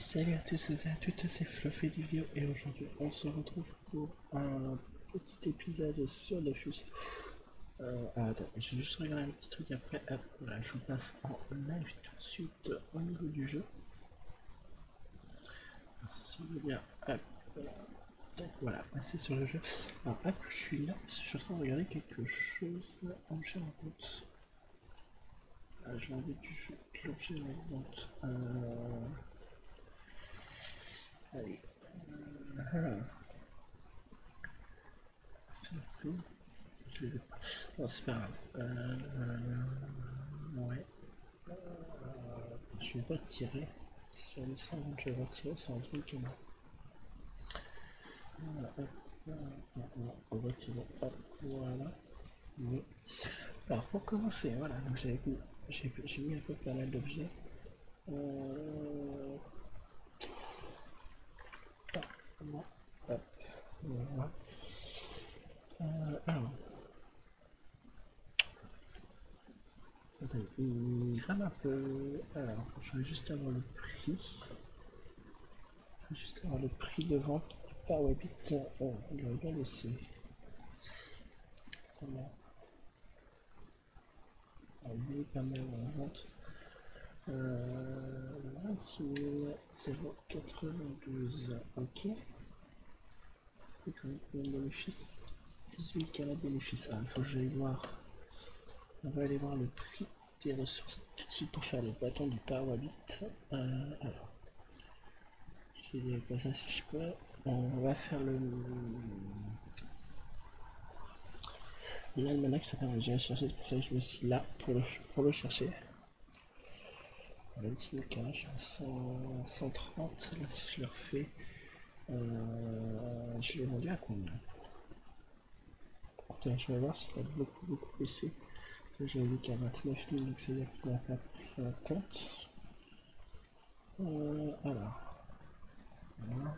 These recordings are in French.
Salut à tous et à toutes, c'est Fluffy vidéo et aujourd'hui on se retrouve pour un petit épisode sur le fusil. Euh, attends, je vais juste regarder un petit truc après. Hop, voilà, je vous passe en live tout de suite au niveau du jeu. Vous bien, hop, donc voilà, passer sur le jeu. Alors hop, je suis là, je suis en train de regarder quelque chose en compte. Ah, j'ai envie du jeu, l'objet en. Euh... Allez. Euh... C'est pris. Je. Bon, c'est pas grave. Euh... Ouais. Euh... Je vais retirer. Si j'avais ça, je vais retirer sans que non. Voilà, on hop, voilà. Alors pour commencer, voilà, j'ai mis un peu pas mal d'objets. Euh... Hop, hop, voilà. Alors. Il rame un peu. Alors, je vais juste avoir le prix. Juste avoir le prix de vente par Webit. Oh, il va bien laisser. Comment ah, Il est pas mal en vente. Euh, 26 092. Ok. Et quand même un bénéfice. 18 cas de bénéfice. Ah, il faut que j'aille voir. On va aller voir le prix des ressources tout de suite pour faire le bâton du Powerbit. Euh, alors, je vais comme ça si je peux. On va faire le. L'almanach, ça permet de chercher, c'est pour ça que je me suis là pour le, pour le chercher. 26 000 cas, je suis à 130. Là, si je le refais, euh, je l'ai vendu à combien? Tiens, je vais voir s'il a beaucoup, beaucoup baissé. J'ai vu qu'à 29 000, donc c'est-à-dire qu'il n'a pas pris compte. Alors. Voilà.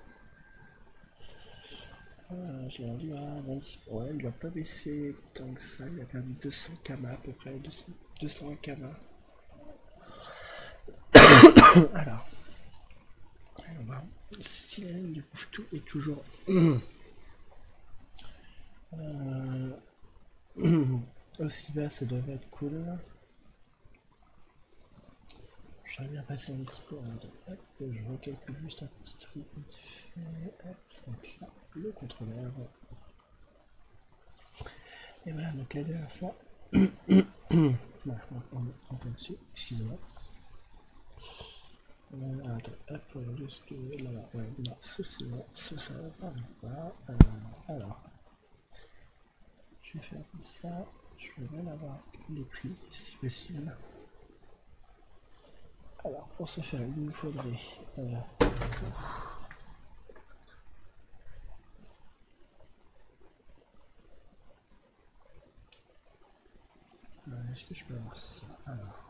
Euh, J'ai vendu à 26. Ouais, il n'a pas baissé tant que ça. Il a perdu 200 kama à peu près. 200, 200 kama. alors. On. Si la ligne est toujours. Euh, aussi bas, ça devrait être cool. J'aimerais bien passer un petit en je recalcule juste un petit truc donc là, le contrôleur. Et voilà, donc la dernière fois. voilà, on, on peut dessus, excusez-moi. Euh, attends, hop, juste là, là, ouais, non, ça c'est bon, ça ça va pas. Euh, alors, je vais faire comme ça. Je vais même avoir les prix si possible. Alors pour ce faire, il nous faudrait euh, Est-ce que je peux avoir ça? Alors.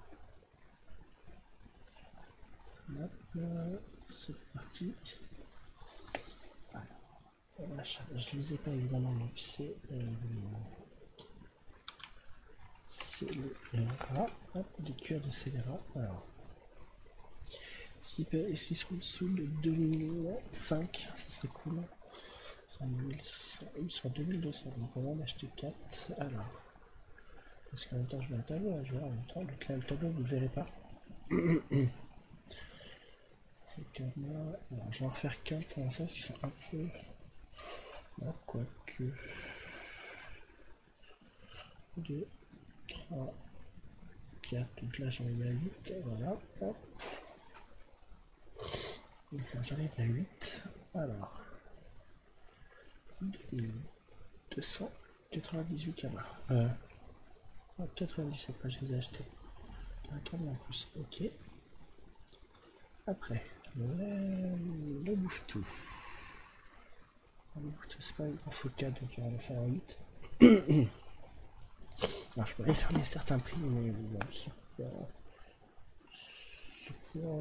C'est parti. Alors, je ne les ai pas évidemment, donc c'est. Euh, c'est le rat, hop, du cuir de scélérat. Alors, s'ils s'ils sont sous le 2005, ça serait cool. Ils sont à 2200, donc on va en acheter 4. Alors, parce qu'en même temps, je mets un tableau à jouer en même temps, donc là, le tableau, vous ne le verrez pas. C'est comme là. Alors, je vais en refaire 4 pour l'instant, qui sont un peu. Là, quoique. 2, 3, 4, donc là j'en ai à 8, voilà, hop. Et ça j'arrive à 8, alors. 298 camas. Euh, 97, pas je les ai achetés. Un en plus, ok. Après, le, le bouffe tout. Le bouffe tout, c'est pas une info 4, donc on va faire un 8. Alors je pourrais fermer certains prix, mais bon, c'est pas,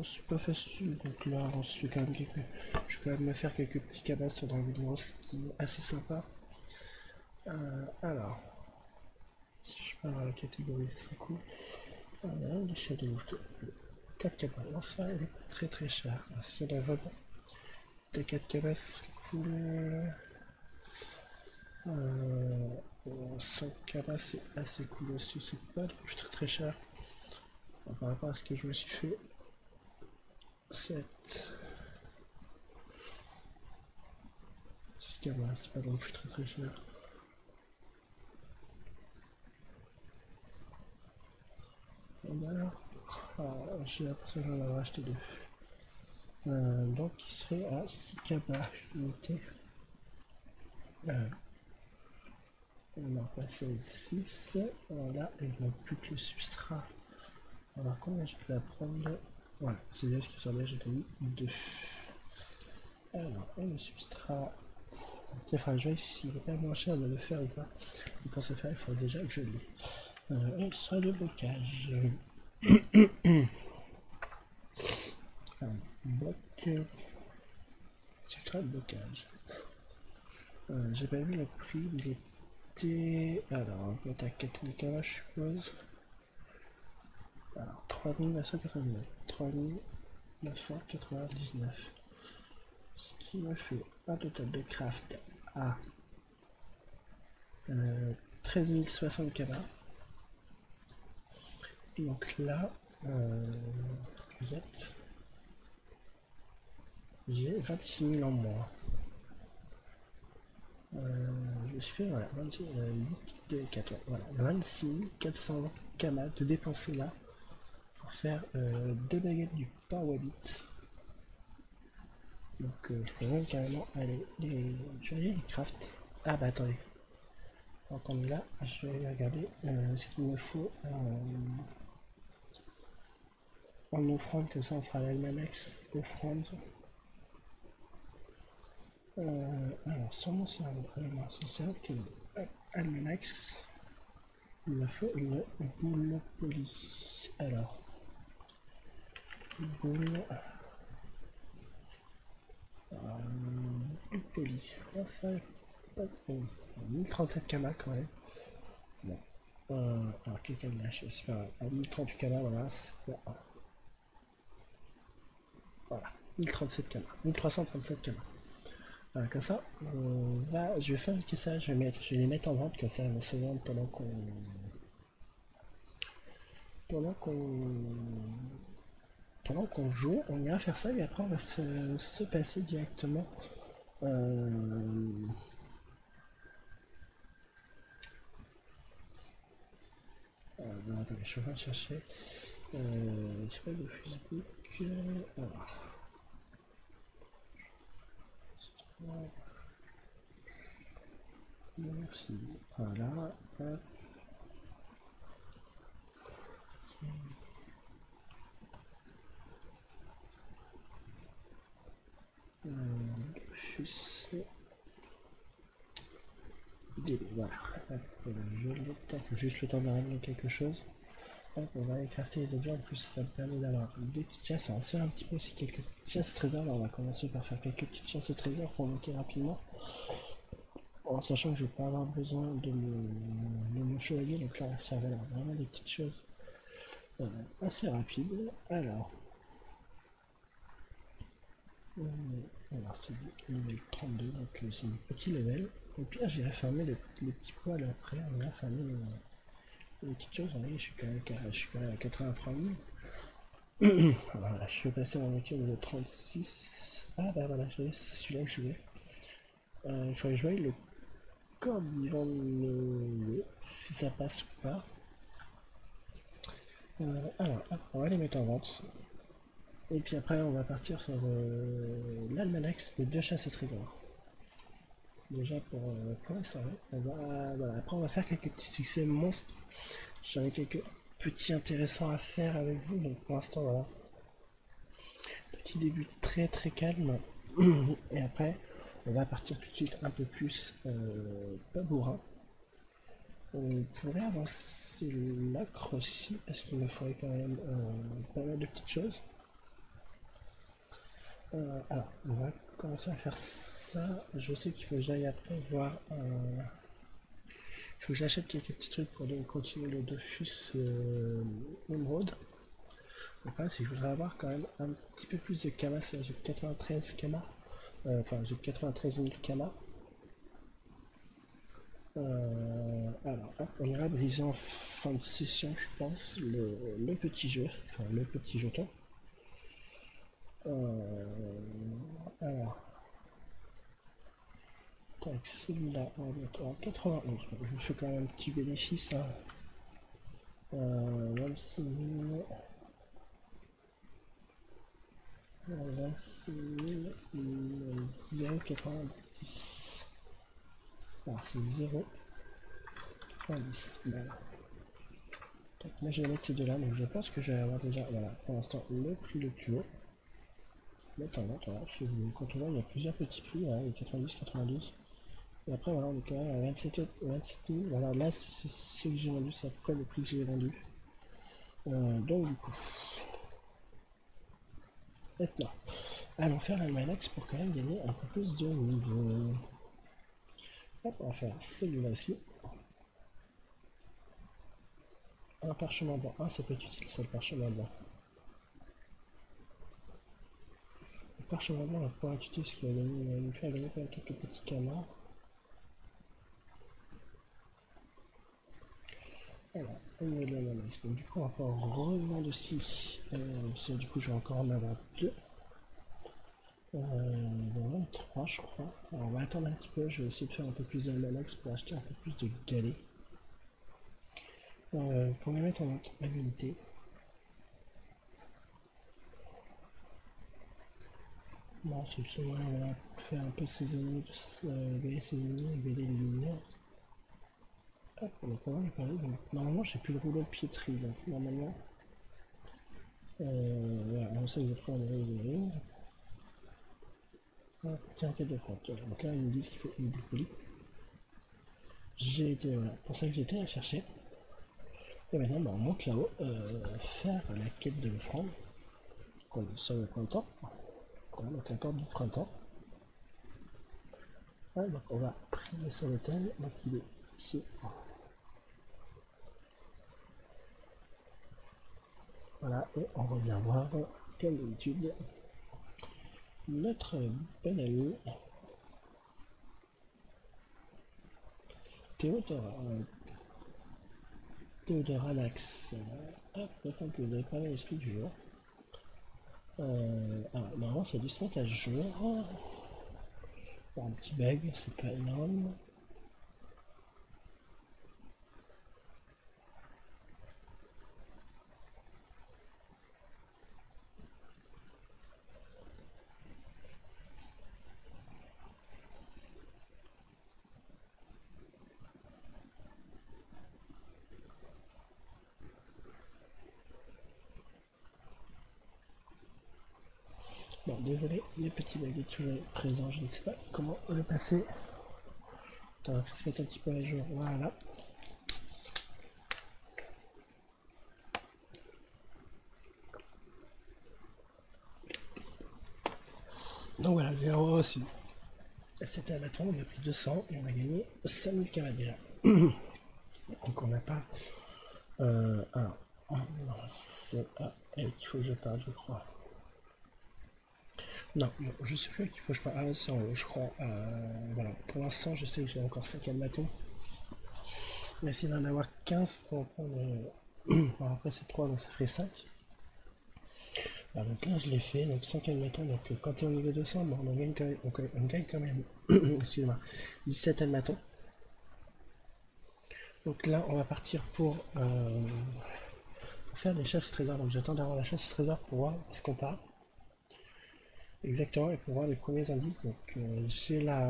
c'est pas, facile. Donc là, on fait quand même quelques, je vais quand même me faire quelques petits cabas sur Dragon Rose, qui est assez sympa. Euh, alors, si je parle à la catégorie, c'est cool. Voilà, les Shadow of 4 cabas. Non, ça, elle est pas très très chère. Si on a vraiment des 4 cabas, serait cool. Euh, 5 cabas, c'est assez cool aussi. C'est pas plus très très cher. Par rapport à ce que je me suis fait. 7. 6 cabas, c'est pas non plus très très cher. Alors, j'ai l'impression que j'en avoir acheté deux. Euh, donc, il serait à 6 cabas unité. Euh, on a passé 6. Voilà, et il manque plus que le substrat. Alors, combien je peux prendre Voilà, c'est bien ce qui semblait, j'ai mis 2. Alors, et le substrat. Enfin, je vais s'il est pas moins cher de le faire ou pas. pour ce faire, il faut déjà que je l'ai. Euh, et soit de blocage. Bloc. Substrat de blocage. Euh, J'ai pas vu le prix, il était. Alors, on être à 4000 km, je suppose. Alors, 3999. 3999. Ce qui me fait un total de craft à euh, 13060 km. Et donc là, euh. J'ai 26 000 en moins. Euh, je me suis fait voilà, 26, euh, 8 2, 4, ouais, voilà, 26 400 kama de dépenser là pour faire euh, deux baguettes du Powerbit. Donc euh, je peux même carrément aller les. Aller les craft. Ah bah attendez. Donc là, je vais regarder ce qu'il me faut euh, en offrande, comme ça on fera l'almanax offrande. Euh, alors, sur mon cerveau, c'est ça que Almanax, il me faut une boule polie. Alors, boule, euh, polie. Ah, ça, pas bon. 1037 kama quand même. Bon. Euh, alors, quelqu'un l'a lâché, c'est pas grave. 1038 kama, voilà. Voilà, 1037 kama. 1337 kama. Voilà, comme ça, je vais faire que ça, je vais, mettre, je vais les mettre en vente, comme ça elles vont se vendre pendant qu'on. Pendant qu'on. Pendant qu'on joue, on ira faire ça et après on va se, se passer directement. Euh... Euh, je suis chercher. Euh, je sais pas. Merci. Voilà. Euh, voilà. Hop, je le juste le temps de régler quelque chose. On va aller crafter les objets. En plus, ça me permet d'avoir des petites chasses. On va un petit peu aussi quelques petites chasses au trésor. On va commencer par faire quelques petites chasses au trésor pour monter rapidement. En sachant que je vais pas avoir besoin de mon, chevalier. Donc là, ça va vraiment des petites choses euh, assez rapides. Alors, euh, alors c'est le level 32, donc euh, c'est un petit level. Au pire, j'irai fermer le, les petits poils après. On va fermer les, petites choses. Vous voyez, je suis quand même, je suis quand même à 83 000. voilà, je vais passer mon métier de 36. Ah bah voilà, c'est celui-là que je vais. Euh, il faut que je voie le corps vivant le si ça passe ou pas. Euh, alors, on va les mettre en vente. Et puis après, on va partir sur euh, l'almanax et deux chasses au trésor. Déjà pour, euh, la voilà. Après, on va faire quelques petits succès monstres. J'en ai quelques petits intéressants à faire avec vous. Donc pour l'instant, voilà. Petit début très très calme. Et après, on va partir tout de suite un peu plus euh, pas bourrin. On pourrait avancer l'acre aussi, parce qu'il me faudrait quand même euh, pas mal de petites choses. Euh, alors, on va commencer à faire ça. Je sais qu'il faut que j'aille après voir. Euh, il faut que j'achète quelques petits trucs pour continuer le Dofus euh, Emerald. Le c'est que je voudrais avoir quand même un petit peu plus de Kama. J'ai 93 Kama. Euh, enfin, j'ai 93 000 Kama. Euh, alors, on ira briser en fin de session, je pense, le, petit jeu, enfin le petit jeton. Euh, alors, tac, celui-là, on va en 91. je vous fais quand même un petit bénéfice. Hein. Euh, 26 000. 26 090. Alors c'est 0. 90. Voilà. moi je vais mettre ces deux là, donc je pense que je vais avoir déjà, voilà, pour l'instant le prix le plus haut. Parce que quand on voit, il y a plusieurs petits prix, hein, les 90, 92. Et après, voilà, on est quand même à 27, 27 000. Voilà, là, c'est ce que j'ai vendu, c'est à peu près le prix que j'ai vendu. Euh, donc, du coup, maintenant, allons faire la Manex pour quand même gagner un peu plus de niveau. Hop, on va faire celui-là aussi. Un parchemin blanc. Ah, ça peut être utile, ça, le parchemin blanc. Parchemin blanc va pouvoir être utile parce qu'il va nous faire gagner quand quelques petits canards. Alors, on est là, là, là. Donc, du coup, on va pouvoir revendre aussi. Euh, du coup, je vais encore en avoir deux. Euh, bon, 3 je crois. Alors on va attendre un petit peu, je vais essayer de faire un peu plus d'almanax pour acheter un peu plus de galets. Euh, pour les mettre en habilité. Non, c'est le seul moyen pour faire un peu saisonnier, euh, galet saisonnier et galet luminaire. Hop, on a pas mal normalement, j'ai plus le rouleau de piétrie, donc normalement. Euh, voilà, on sait que j'ai pris un ah, tiens, quête de compte. Donc là, ils me disent qu'il faut une poly. J'ai été, voilà, pour ça que été à chercher. Et maintenant, bah, on monte là-haut, euh, faire la quête de l'offrande. On est sur le printemps. Donc la porte du printemps. Donc on va prier sur l'hôtel. Donc il. Voilà, et on revient voir, comme d'habitude, notre bel ami Théodore euh, Théodore Anax hop, donc vous n'avez pas l'esprit du jour euh, alors normalement ça a dû à jour. Un petit bug c'est pas énorme petits baguettes toujours présents, je ne sais pas comment le passer. Attends, ça se met un petit peu à jour, voilà. Donc voilà, j'ai reçu. C'était à bâton, on a pris 200 et on a gagné 5000 carats déjà. Donc on n'a pas... Euh, alors, c'est à elle qu'il faut que je parle, je crois. Non, je sais plus qu'il faut que je parle. Ah, je crois. Euh, voilà. Pour l'instant, je sais que j'ai encore 5 admatons. On va essayer d'en avoir 15 pour prendre. bon, après, c'est 3, donc ça ferait 5. Alors, donc là, je l'ai fait. Donc 5 admatons. Donc quand on est au niveau 200, bon, on, gagne quand même. Excusez-moi. 17 admatons. Donc là, on va partir pour, euh, pour faire des chasses au trésor. Donc j'attends d'avoir la chasse au trésor pour voir ce qu'on part. Exactement, et pour voir les premiers indices, donc euh, j'ai la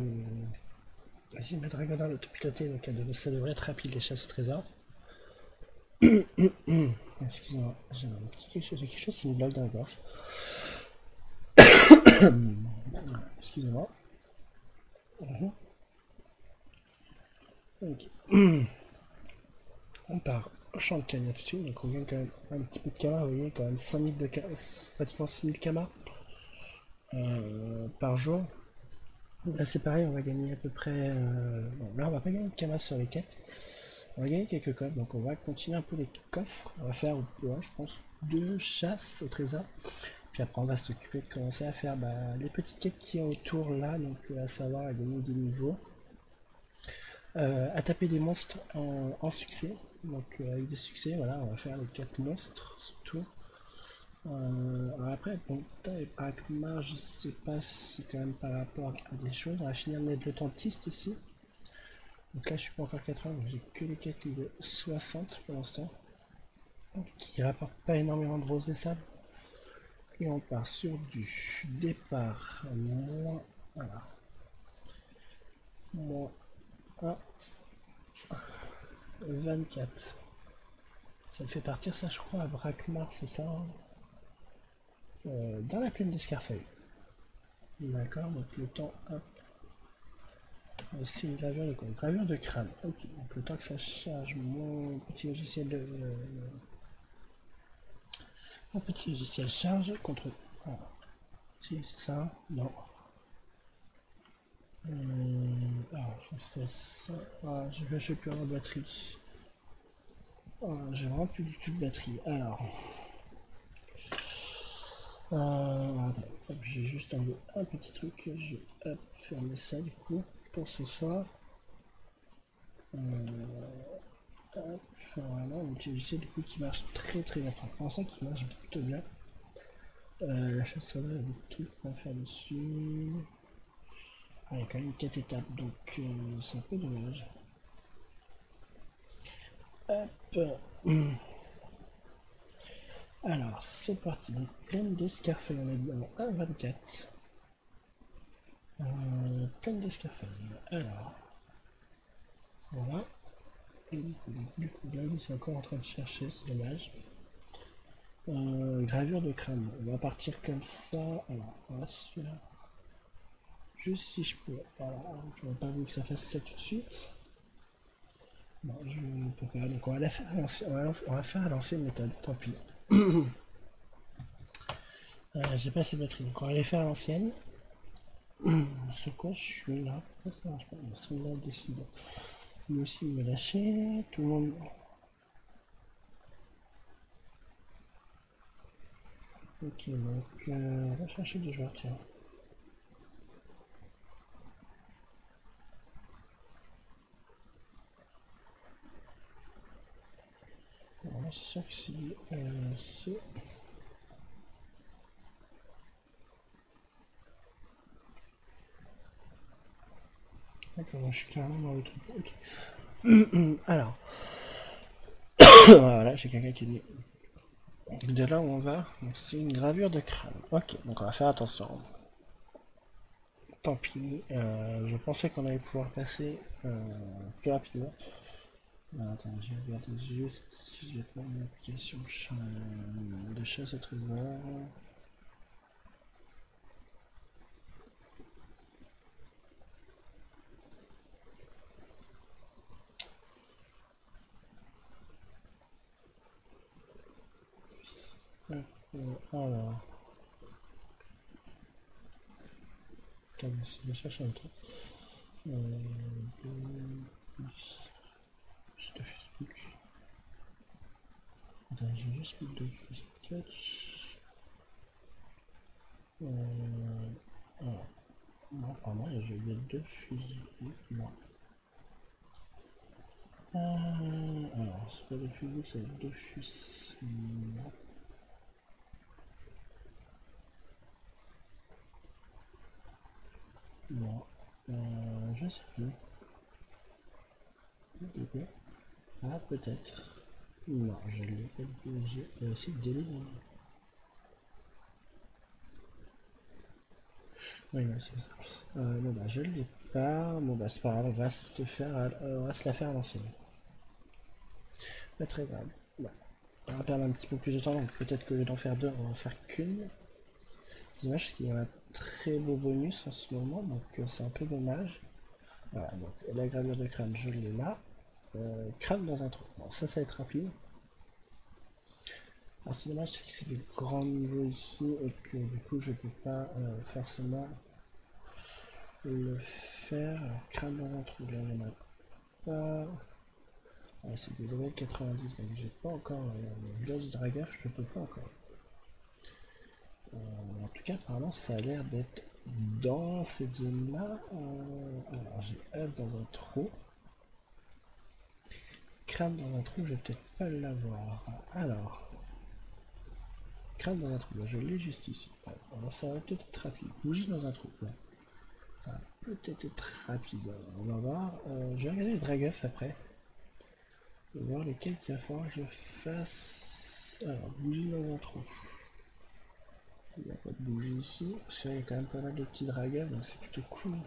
j'ai ma Dragonard autopilotée, donc ça devrait être rapide les chasses au trésor. Excusez-moi, j'ai un petit quelque chose, quelque chose qui me bloque dans la gorge. Excusez-moi. Mhm. Ok. On part au champ de Cagna tout de suite, donc on gagne quand même un petit peu de Kama, vous voyez, quand même 5000 de pratiquement 6000 Kama. Euh, par jour. Là c'est pareil, on va gagner à peu près... Euh, bon, là on va pas gagner de camas sur les quêtes. On va gagner quelques coffres, donc on va continuer un peu les coffres. On va faire, je pense, de chasse au trésor. Puis après, on va s'occuper de commencer à faire bah, les petites quêtes qui y autour là, donc à savoir à gagner des niveaux, à taper des monstres en, succès. Donc avec des succès, voilà, on va faire les 4 monstres surtout. Après, bon, et Pragma, je sais pas si c'est quand même par rapport à des choses. On va finir de mettre le tentiste aussi. Donc là, je suis pas encore 80, donc j'ai que les 4 de 60 pour l'instant. Qui rapportent pas énormément de roses et sable. Et on part sur du départ moins. Voilà. Moins 1. 24. Ça me fait partir, ça, je crois, à Brakmar, c'est ça hein? Euh, Dans la plaine d'Escarfeuille. D'accord, donc le temps, hop, aussi une gravure de quoi? Gravure de crâne. Ok, donc le temps que ça charge mon petit logiciel de. Euh, mon petit logiciel charge contre. Ah. Si, c'est ça Non. Euh, alors, je sais ça. Ah, j'ai vais plus la batterie. Ah, j'ai vraiment plus du tout de batterie. Alors. Euh, j'ai juste enlevé un petit truc. Je vais fermer ça du coup pour ce soir. Euh, voilà, un petit du coup qui marche très très bien. Pour l'instant, qui marche plutôt bien. Euh, la chasse là, il y a beaucoup de trucs qu'on faire dessus. Ah, il y a quand même 4 étapes, donc euh, c'est un peu dommage. Hop. Alors, c'est parti. Donc, pleine d'escarfeuilles, on a dit en 1.24. Euh, pleine d'escarfeuilles. Alors, voilà. Et du coup, du coup là, encore en train de chercher, c'est dommage. Euh, gravure de crâne. On va partir comme ça. Alors, voilà celui-là. Juste si je peux. Voilà, je n'aurais pas voulu que ça fasse ça tout de suite. Bon, je ne peux pas. Donc, on va faire à l'ancienne. On va faire à l'ancienne méthode, tant pis. euh, J'ai pas assez de batterie. Donc, on va les faire l'ancienne. Ce quoi je suis là Pourquoi ça marche pas là décide. Lui aussi me lâcher. Tout le monde. Ok, donc euh, on va chercher des joueurs, tiens. Voilà, c'est sûr que si euh, c'est D'accord, je suis carrément dans le truc. Alors. voilà, j'ai quelqu'un qui dit. De là où on va, c'est une gravure de crâne. Ok, donc on va faire attention. Tant pis, euh, je pensais qu'on allait pouvoir passer euh, plus rapidement. Attends, je vais regarder juste si j'ai pas une application de chasse à trésor. alors. Attends, si je cherche un truc. Euh, de Facebook. Attends, j'ai juste mis deux sketch. Euh, alors. Non, j'ai eu deux Facebook. Non. Alors, c'est pas deux Facebook, c'est deux fus. Non. Non. Euh, je sais plus. Ah, peut-être. Non, je l'ai pas du J'ai aussi le. Oui, c'est ça. Euh, non, bah, je l'ai pas. Bon, bah, c'est pas grave, on va se faire, euh, on va se la faire à l'ancienne. Pas très grave. On va perdre un petit peu plus de temps, donc peut-être que d'en faire deux, on va en faire qu'une. C'est dommage qu'il y a très beau bonus en ce moment, donc euh, c'est un peu dommage. Voilà, donc la gravure de crâne, je l'ai là. Euh, dans un trou. Bon, ça, ça va être rapide. Alors c'est dommage, c'est que c'est des grands niveaux ici et que du coup je peux pas euh, forcément le faire. Alors dans un trou, là il n'y en a pas. c'est du level 90, donc j'ai pas encore le village de Dragaf, je peux pas encore. en tout cas, apparemment, ça a l'air d'être dans cette zone-là. alors, j'ai F dans un trou. Crâne dans un trou, je vais peut-être pas l'avoir. Alors. Crâne dans un trou, je l'ai juste ici. Ça va peut-être être rapide. Bougie dans un trou. Ça va peut-être être rapide. on va voir. Euh, je vais regarder les Draguff après. On va voir lesquels il va falloir que je fasse. Alors, bougie dans un trou. Il n'y a pas de bougie ici. Parce y a quand même pas mal de petits Draguff, donc c'est plutôt cool.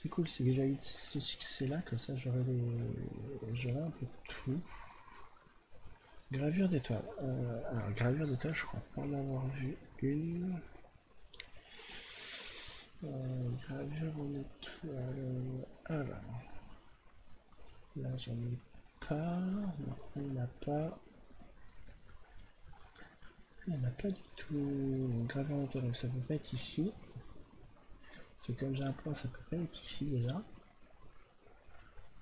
C'est cool, c'est que j'ai eu ce succès-là, comme ça j'aurai j'aurai un peu tout. Gravure d'étoile. Euh, alors, gravure d'étoile, je crois pas en avoir vu une. Euh, gravure en étoile. Alors. Là, j'en ai pas. Non, il n'y en a pas. Il n'y en a pas du tout. Gravure en étoile, ça peut pas être ici. C'est comme j'ai un point, ça peut pas être ici déjà.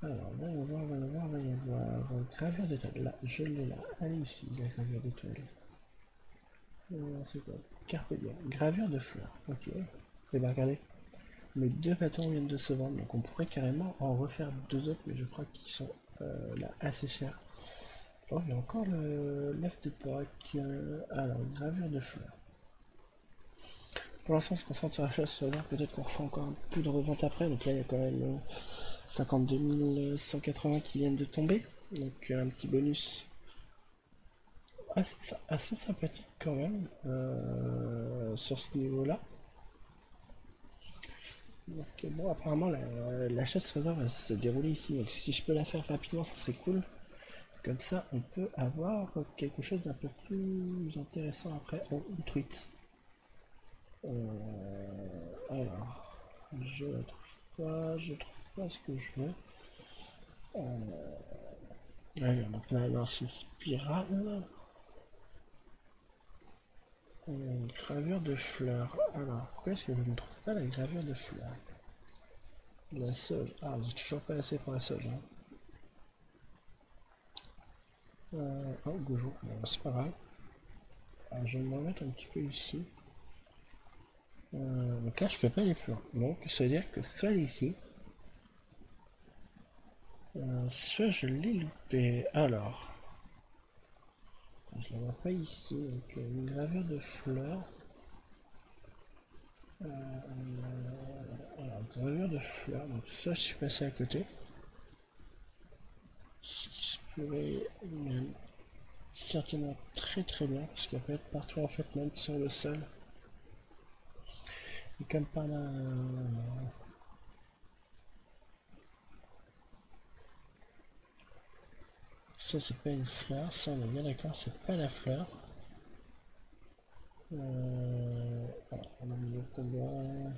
Alors, y voir, y voir, y voir. Gravure d'étoile. Là, je l'ai là. Allez ici, la gravure d'étoile. Euh, c'est quoi? Carpe diem. Gravure de fleurs. Ok. Et eh bien regardez. Mes deux bâtons viennent de se vendre. Donc on pourrait carrément en refaire deux autres, mais je crois qu'ils sont euh, là assez chers. Oh, il y a encore le left d'époque. alors, gravure de fleurs. Pour l'instant, on se concentre sur la chasse Peut-être qu'on refait encore un peu de revente après. Donc là, il y a quand même 52 180 qui viennent de tomber. Donc un petit bonus assez, sympathique quand même euh, sur ce niveau-là. Donc bon, apparemment, la, chasse va se dérouler ici. Donc si je peux la faire rapidement, ce serait cool. Comme ça, on peut avoir quelque chose d'un peu plus intéressant après. Oh, une truite. Euh, alors, je la trouve pas, je trouve pas ce que je veux. Euh, donc là, dans une spirale. Une gravure de fleurs. Alors, pourquoi est-ce que je ne trouve pas la gravure de fleurs? La sauge. Ah, j'ai toujours pas assez pour la sauge. Hein. Euh, oh, goujou. c'est pas grave. Alors, je vais me remettre un petit peu ici. Euh, donc là, je fais pas les plans. Donc, ça veut dire que soit ici, euh, soit je l'ai loupé. Alors, je la vois pas ici. Donc, euh, une gravure de fleurs. alors, gravure de fleurs. Donc, ça, je suis passé à côté. Ce qui se pourrait certainement très très bien, parce qu'il peut être partout en fait, même sur le sol. Par là... Ça c'est pas une fleur, ça on est bien d'accord, c'est pas la fleur. Euh, alors, on a mis le combat.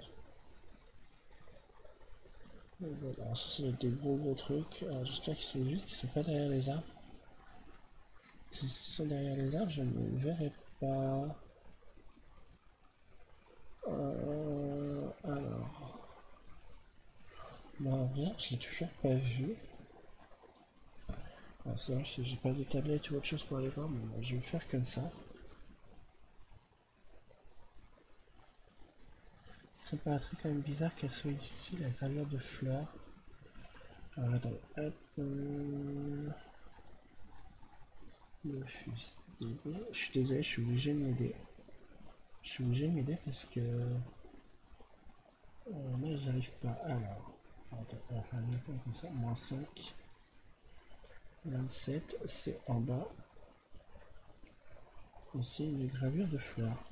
Voilà, ça c'est des gros gros trucs. J'espère qu'ils sont qu'ils sont pas derrière les arbres. S'ils sont derrière les arbres, je ne verrai pas. Euh, alors. Non, rien, je l'ai toujours pas vu. Ah, c'est vrai, j'ai pas de tablette ou autre chose pour aller voir, mais je vais faire comme ça. Ça me paraît quand même bizarre qu'elle soit ici, la gravure de fleurs. Alors attendez, hop. Euh... Le. Je suis désolé, je suis obligé de m'aider. Je suis obligé de m'aider parce que euh, là j'arrive pas. Alors, on va faire un comme ça, moins 5. 27, c'est en bas. Ici une gravure de fleurs.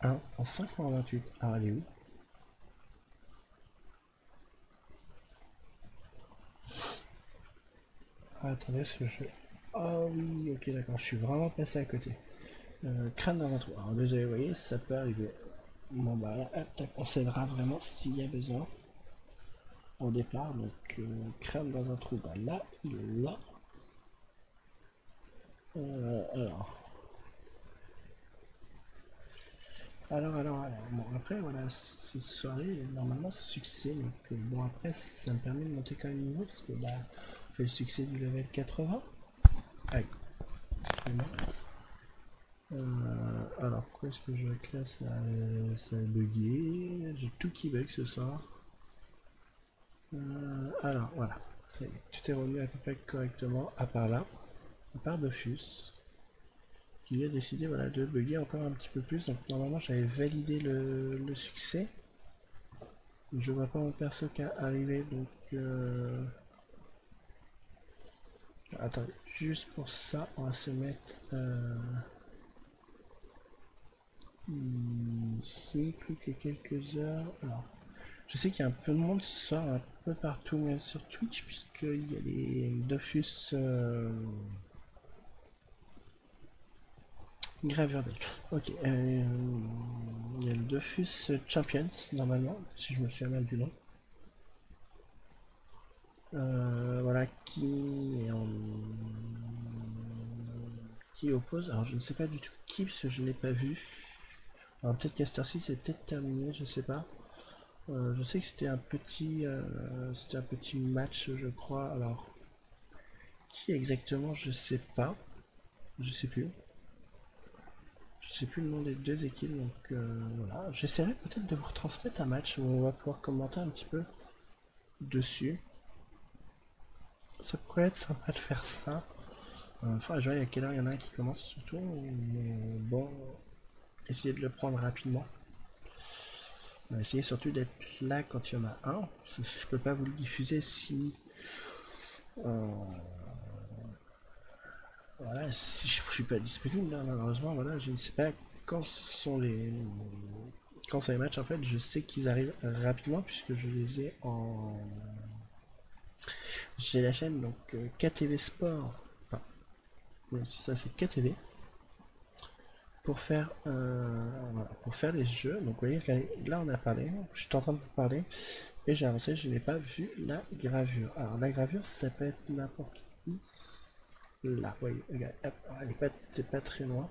1 en 5 en 28. Ah, elle est où? Ah, Attendez, ce jeu. Ah oui, ok, d'accord, je suis vraiment passé à côté. Euh, crâne dans un trou. Alors déjà, vous voyez, ça peut arriver. Bon bah là, on s'aidera vraiment s'il y a besoin. Au départ, donc euh, crâne dans un trou, bah là, est là. Euh, alors. Alors, alors, bon, après, voilà, cette soirée, normalement, succès, donc, bon, après, ça me permet de monter quand même niveau, parce que, bah, fait le succès du level 80. Aïe. Euh, alors, pourquoi est-ce que je classe là Ça a bugué. J'ai tout qui bug ce soir. Euh, alors, voilà. Tout est revenu à peu près correctement, à part là. À part Dofus. Qui a décidé voilà, de bugger encore un petit peu plus. Donc, normalement, j'avais validé le, succès. Je vois pas mon perso qui a arrivé, donc... Euh... Attendez, juste pour ça, on va se mettre... Euh... Ici, plus que quelques heures. Alors, je sais qu'il y a un peu de monde ce soir, un peu partout, même sur Twitch, puisqu'il y a les Dofus euh... gravure Ok, euh... il y a le Dofus Champions, normalement, si je me souviens mal du nom. Euh, voilà, qui est en... qui oppose, alors je ne sais pas du tout qui, parce que je ne l'ai pas vu. Alors peut-être qu'à cette c'est peut-être terminé, je sais pas. Euh, je sais que c'était un petit euh, c'était un petit match je crois. Alors qui exactement je sais pas. Je sais plus. Je sais plus le nom des deux équipes donc euh, voilà. J'essaierai peut-être de vous retransmettre un match où on va pouvoir commenter un petit peu dessus. Ça pourrait être sympa de faire ça. Enfin, je vois à quelle heure il y en a un qui commence surtout. bon, essayer de le prendre rapidement. On va essayer surtout d'être là quand il y en a un. Je peux pas vous le diffuser si... Euh, voilà, si je, suis pas disponible, hein, malheureusement, voilà, je ne sais pas quand sont les... Quand sont les matchs, en fait, je sais qu'ils arrivent rapidement puisque je les ai en... J'ai la chaîne, donc euh, KTV Sport. Enfin, ça, c'est KTV pour faire pour faire les jeux. Donc vous voyez là on a parlé. Je suis en train de vous parler. Et j'ai avancé je n'ai pas vu la gravure. Alors la gravure ça peut être n'importe où. Là vous voyez c'est pas très loin.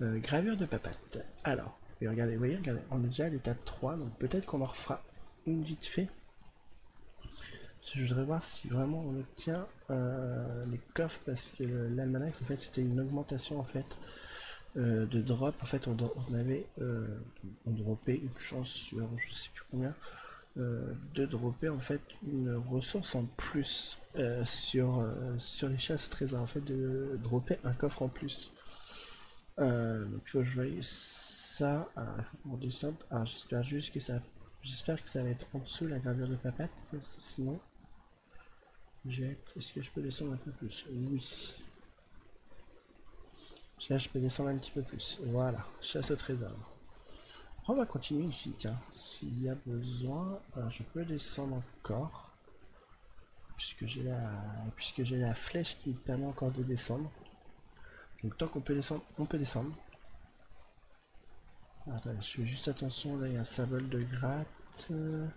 Euh, gravure de papate. Alors et regardez vous voyez regardez on est déjà à l'étape 3 donc peut-être qu'on en refera une vite fait. Je voudrais voir si vraiment on obtient euh, les coffres parce que l'almanach en fait c'était une augmentation en fait euh, de drop, en fait on, avait euh, on droppait une chance sur je sais plus combien euh, de dropper en fait une ressource en plus sur, sur les chasses au trésor en fait de dropper un coffre en plus. donc il faut que je voie ça. Faut qu'on descende. Alors j'espère juste que ça. J'espère que ça va être en dessous la gravure de papate. sinon. Est-ce que je peux descendre un peu plus? Oui. Là, je peux descendre un petit peu plus. Voilà, chasse au trésor. On va continuer ici, tiens. S'il y a besoin, je peux descendre encore. Puisque j'ai la, puisque la flèche qui permet encore de descendre. Donc tant qu'on peut descendre, on peut descendre. Attends, je fais juste attention, là il y a un symbole de gratte. Euh,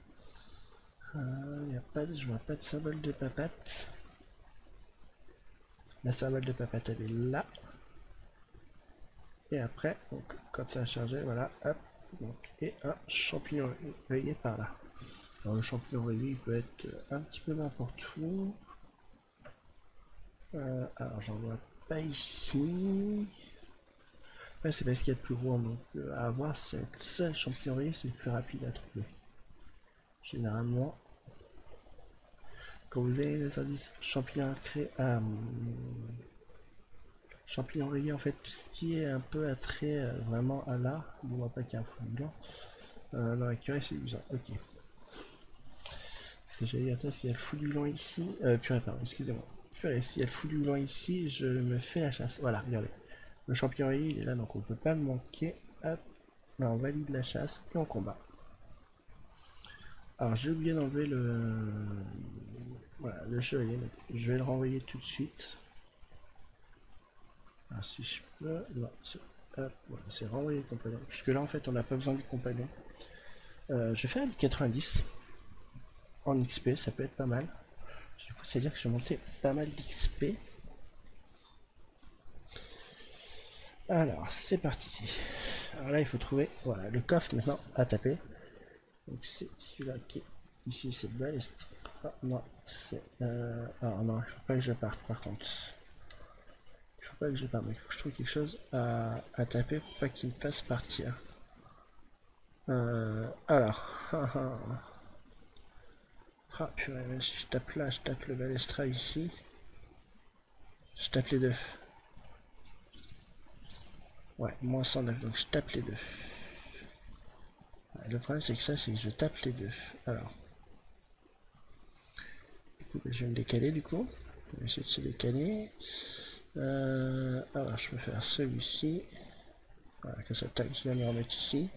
il y a pas de, je vois pas de symbole de papate. La symbole de papate elle est là. Et après, donc, quand ça a chargé, voilà, hop, donc, et un champignon rayé par là. Alors, le champignon rayé, peut être un petit peu n'importe où. Euh, alors, j'en vois pas ici. Ouais, c'est parce qu'il y a plus gros, donc euh, à voir, c'est le seul champignon rayé, c'est plus rapide à trouver. Généralement, quand vous avez les indices champignons à champignon rayé en fait tout ce qui est un peu attrait euh, vraiment à là on voit pas qu'il y a un fou blanc. Euh, alors écureuil c'est bizarre. Ok. C'est j'allais dire s'il y a le fou du blanc ici. Euh, purée pardon excusez-moi. Purée s'il y a le fou du blanc ici je me fais la chasse. Voilà regardez. Le champignon rayé il est là donc on peut pas le manquer. Hop. Là on valide la chasse et on combat. Alors j'ai oublié d'enlever le voilà le chevalier. Je vais le renvoyer tout de suite ah, si je peux. c'est renvoyer le compagnon. Puisque là, en fait, on n'a pas besoin du compagnon. Euh, je vais faire du 90 en XP, ça peut être pas mal. Du coup, c'est-à-dire que je vais monter pas mal d'XP. Alors, c'est parti. Alors là, il faut trouver voilà, le coffre maintenant à taper. Donc, c'est celui-là qui est ici, c'est le balestre. non, c'est... Euh... Alors non, il faut pas que je parte par contre. Pas que je parte, mais il faut que je trouve quelque chose à, à taper pour pas qu'il me fasse partir. Euh... Alors... ah purée, même si je tape là, je tape le balestra ici. Je tape les deux. Ouais, moins 109, donc je tape les deux. Le problème c'est que ça, c'est que je tape les deux. Alors. Du coup, je vais me décaler du coup. Je vais essayer de se décaler. Euh, alors, je peux faire celui-ci. Voilà, que ça, tac, je vais me remettre ici.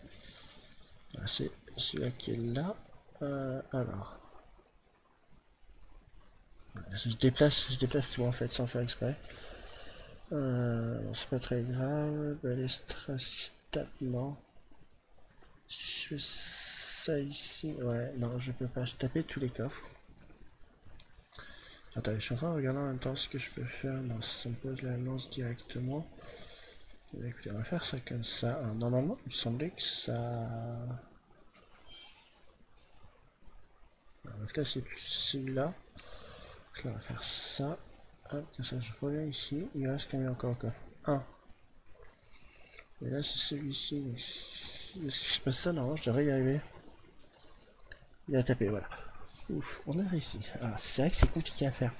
c'est celui-là qui est là. Euh, alors. Je déplace, je déplace tout en fait sans faire exprès. Euh, c'est pas très grave. Balestra, si je tape, non. Je fais ça ici, ouais, non, je peux pas. Je taper tous les coffres. Attends, je suis en train de regarder en même temps ce que je peux faire. Non, ça me pose la lance directement. écoutez, on va faire ça comme ça. normalement, il me semblait que ça. donc là, c'est celui-là. Là, on va faire ça. Hop, comme ça, je reviens ici. Il reste combien encore encore? Un. Et là, c'est celui-ci. Si je passe ça, non, je devrais y arriver. Il a tapé, voilà. Ouf, on a réussi. Alors, c'est vrai que c'est compliqué à faire.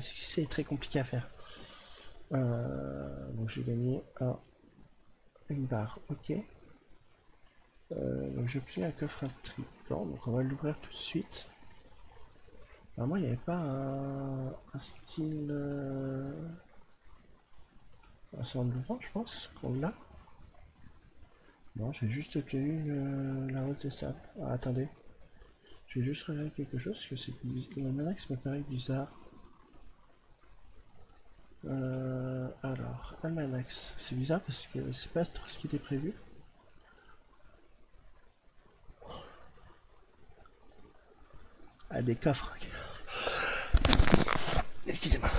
C'est très compliqué à faire. Euh, donc j'ai gagné un, une barre, ok. Euh, donc je plie un coffre intrigant, donc on va l'ouvrir tout de suite. Moi il n'y avait pas un, style... Euh... Un je pense, qu'on l'a. Non, j'ai juste obtenu la rose des sables. Ah, attendez. Je vais juste regarder quelque chose, parce que c'est Manax me paraît bizarre. Euh, alors, Almanax, c'est bizarre parce que c'est pas tout ce qui était prévu. Ah, des coffres, Excusez-moi,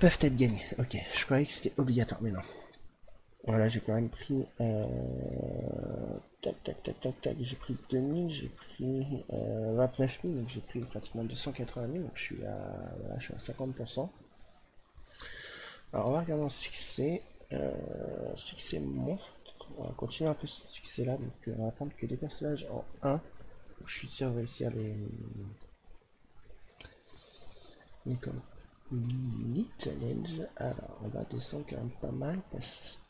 peuvent être gagnés. Ok, je croyais que c'était obligatoire, mais non. Voilà, j'ai quand même pris... Euh, tac, tac, tac, tac, tac. J'ai pris 2000, j'ai pris euh, 29 000, donc j'ai pris pratiquement 280 000, donc je suis à, voilà, je suis à 50%. Alors on va regarder en succès. Euh, succès monstre. On va continuer un peu ce succès là, donc euh, on va prendre que des personnages en 1. Je suis sûr de réussir les... les comme challenge. Alors on va descendre quand même pas mal parce ça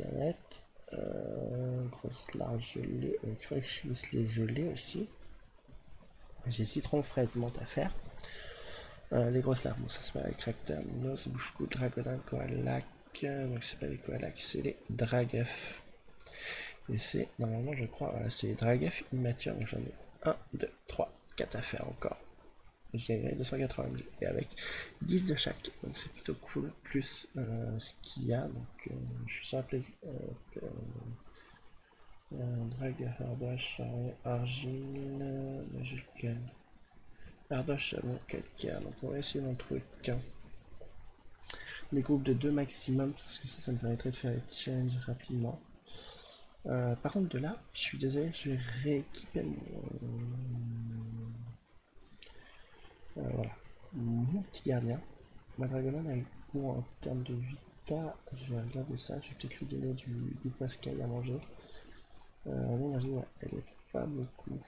être euh, grosse large gelée. Donc il faut que je les geler aussi. J'ai citron fraise menthe à faire. Euh, les grosses larmes, bon, ça c'est pas les Cracter, Minos, Bouchkou, Dragonin, Koalak. Donc c'est pas les Koalak, c'est les Dragef. Et c'est normalement, je crois, c'est Dragef immature. Donc j'en ai 1, 2, 3, 4 à faire encore je gagnerai 280 000 et avec 10 de chaque. Donc c'est plutôt cool plus euh, ce qu'il y a. Donc euh, je suis simple euh, euh, drag hardoche argile magic ardoche quelqu'un donc on va essayer d'en trouver qu'un. Des groupes de deux maximum parce que ça, me permettrait de faire les challenges rapidement. Par contre de là je suis désolé je vais rééquiper mon voilà. Mon petit gardien. Ma dragonne avec nous en termes de vita. Je vais regarder ça. Je vais peut-être lui donner du, du pascal à manger. Euh, l'énergie, elle est pas beaucoup.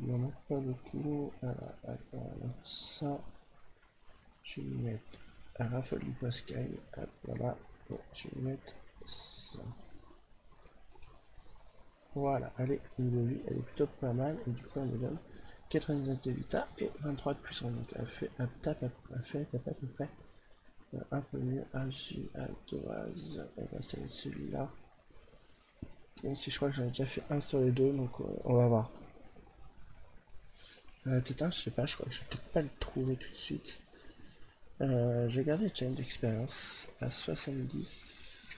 Il en a pas beaucoup. Alors, ça. Je vais lui mettre un raffle du pascal. voilà. Bon, je vais lui mettre ça. Voilà, allez, vie, elle est plutôt pas mal. Et du coup, elle me donne 99 de vita et 23 de puissance. Donc elle fait, un tape, elle fait, à peu près euh, un peu mieux. Agi, Altoise, elle va c'est celui-là. Même si je crois que j'en ai déjà fait un sur les deux, donc euh, on va voir. Euh, peut-être un, je sais pas, je crois que je vais peut-être pas le trouver tout de suite. Euh, je vais garder le challenge d'expérience à 70.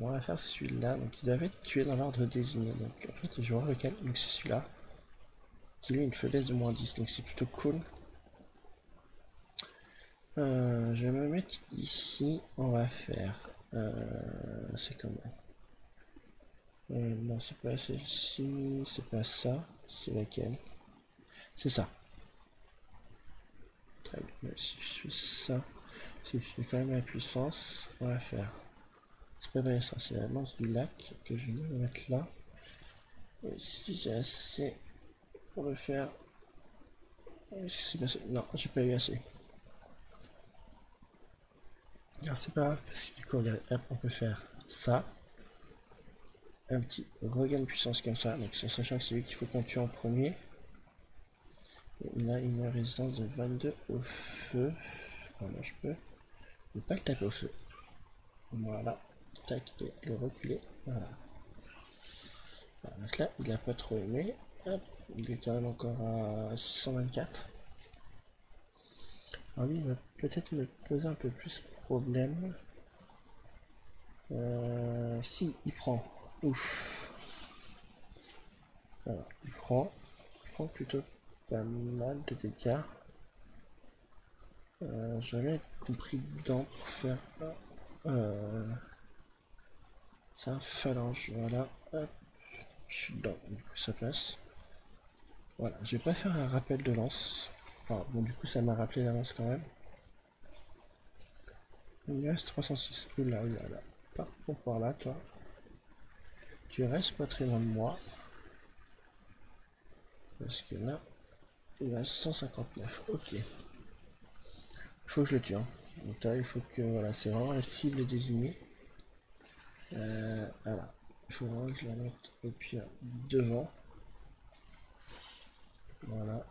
on va faire celui-là, donc il doit être tué dans l'ordre désigné. Donc en fait, je vais voir lequel, donc c'est celui-là qui lui une faiblesse de moins 10, donc c'est plutôt cool. Euh, je vais me mettre ici, on va faire... Euh, c'est comment? Euh, Non, c'est pas celle-ci, c'est pas ça, c'est laquelle? C'est ça. Si je fais ça, si je fais quand même la puissance, on va faire. C'est pas bien ça, c'est la lance du lac que je vais mettre là. Si j'ai assez pour le faire. Non, j'ai pas eu assez. Alors c'est pas grave parce que du coup on peut faire ça. Un petit regain de puissance comme ça, donc sachant que c'est lui qu'il faut qu'on tue en premier. il a une résistance de 22 au feu. Voilà, je peux ne pas le taper au feu. Voilà, tac, et le reculer. Voilà. donc là, il a pas trop aimé. Il est quand même encore à 624. Alors lui, il va peut-être me poser un peu plus problème. Euh, si, il prend. Ouf. Alors, il prend. Il prend plutôt pas mal de dégâts. Euh, J'avais compris dedans pour faire euh, ça, phalange, voilà. Hop. Je suis dedans, du coup ça passe. Voilà, je vais pas faire un rappel de lance. bon, du coup, ça m'a rappelé la lance quand même. Il reste 306. Oula, oula, là. Par, par là, toi. Tu restes pas très loin de moi. Parce que là, il reste 159. Ok. Il faut que je le tue. Hein. Donc là, il faut que. Voilà, c'est vraiment la cible désignée. Euh, voilà. Il faut vraiment que je la mette au pire devant. Voilà.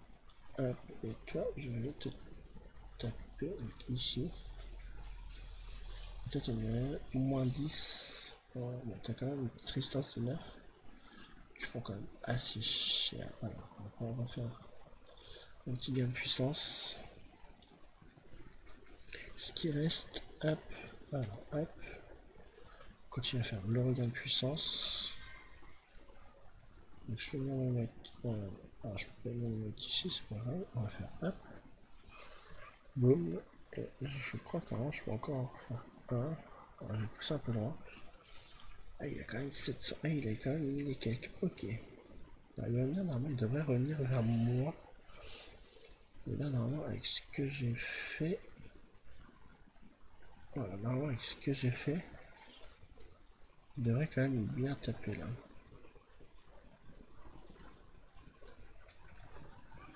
Hop, et toi, je vais te taper ici. Peut-être moins 10. bon, t'as quand même une de 9. Tu prends quand même assez cher. Alors, on va faire un petit gain de puissance. Ce qui reste, hop, alors hop. Continue à faire le regain de puissance. Donc je vais le mettre. Euh, alors ah, je peux le mettre ici, c'est pas grave. On va faire hop. Boum. Et je crois qu'avant je peux encore faire un. Alors je vais pousser un peu loin. Ah, il a quand même 700. Ah, il a quand même mis les quelques. Ok. Ah, il devrait revenir vers moi. Et là, normalement, avec ce que j'ai fait. Voilà, normalement, avec ce que j'ai fait, il devrait quand même bien taper là.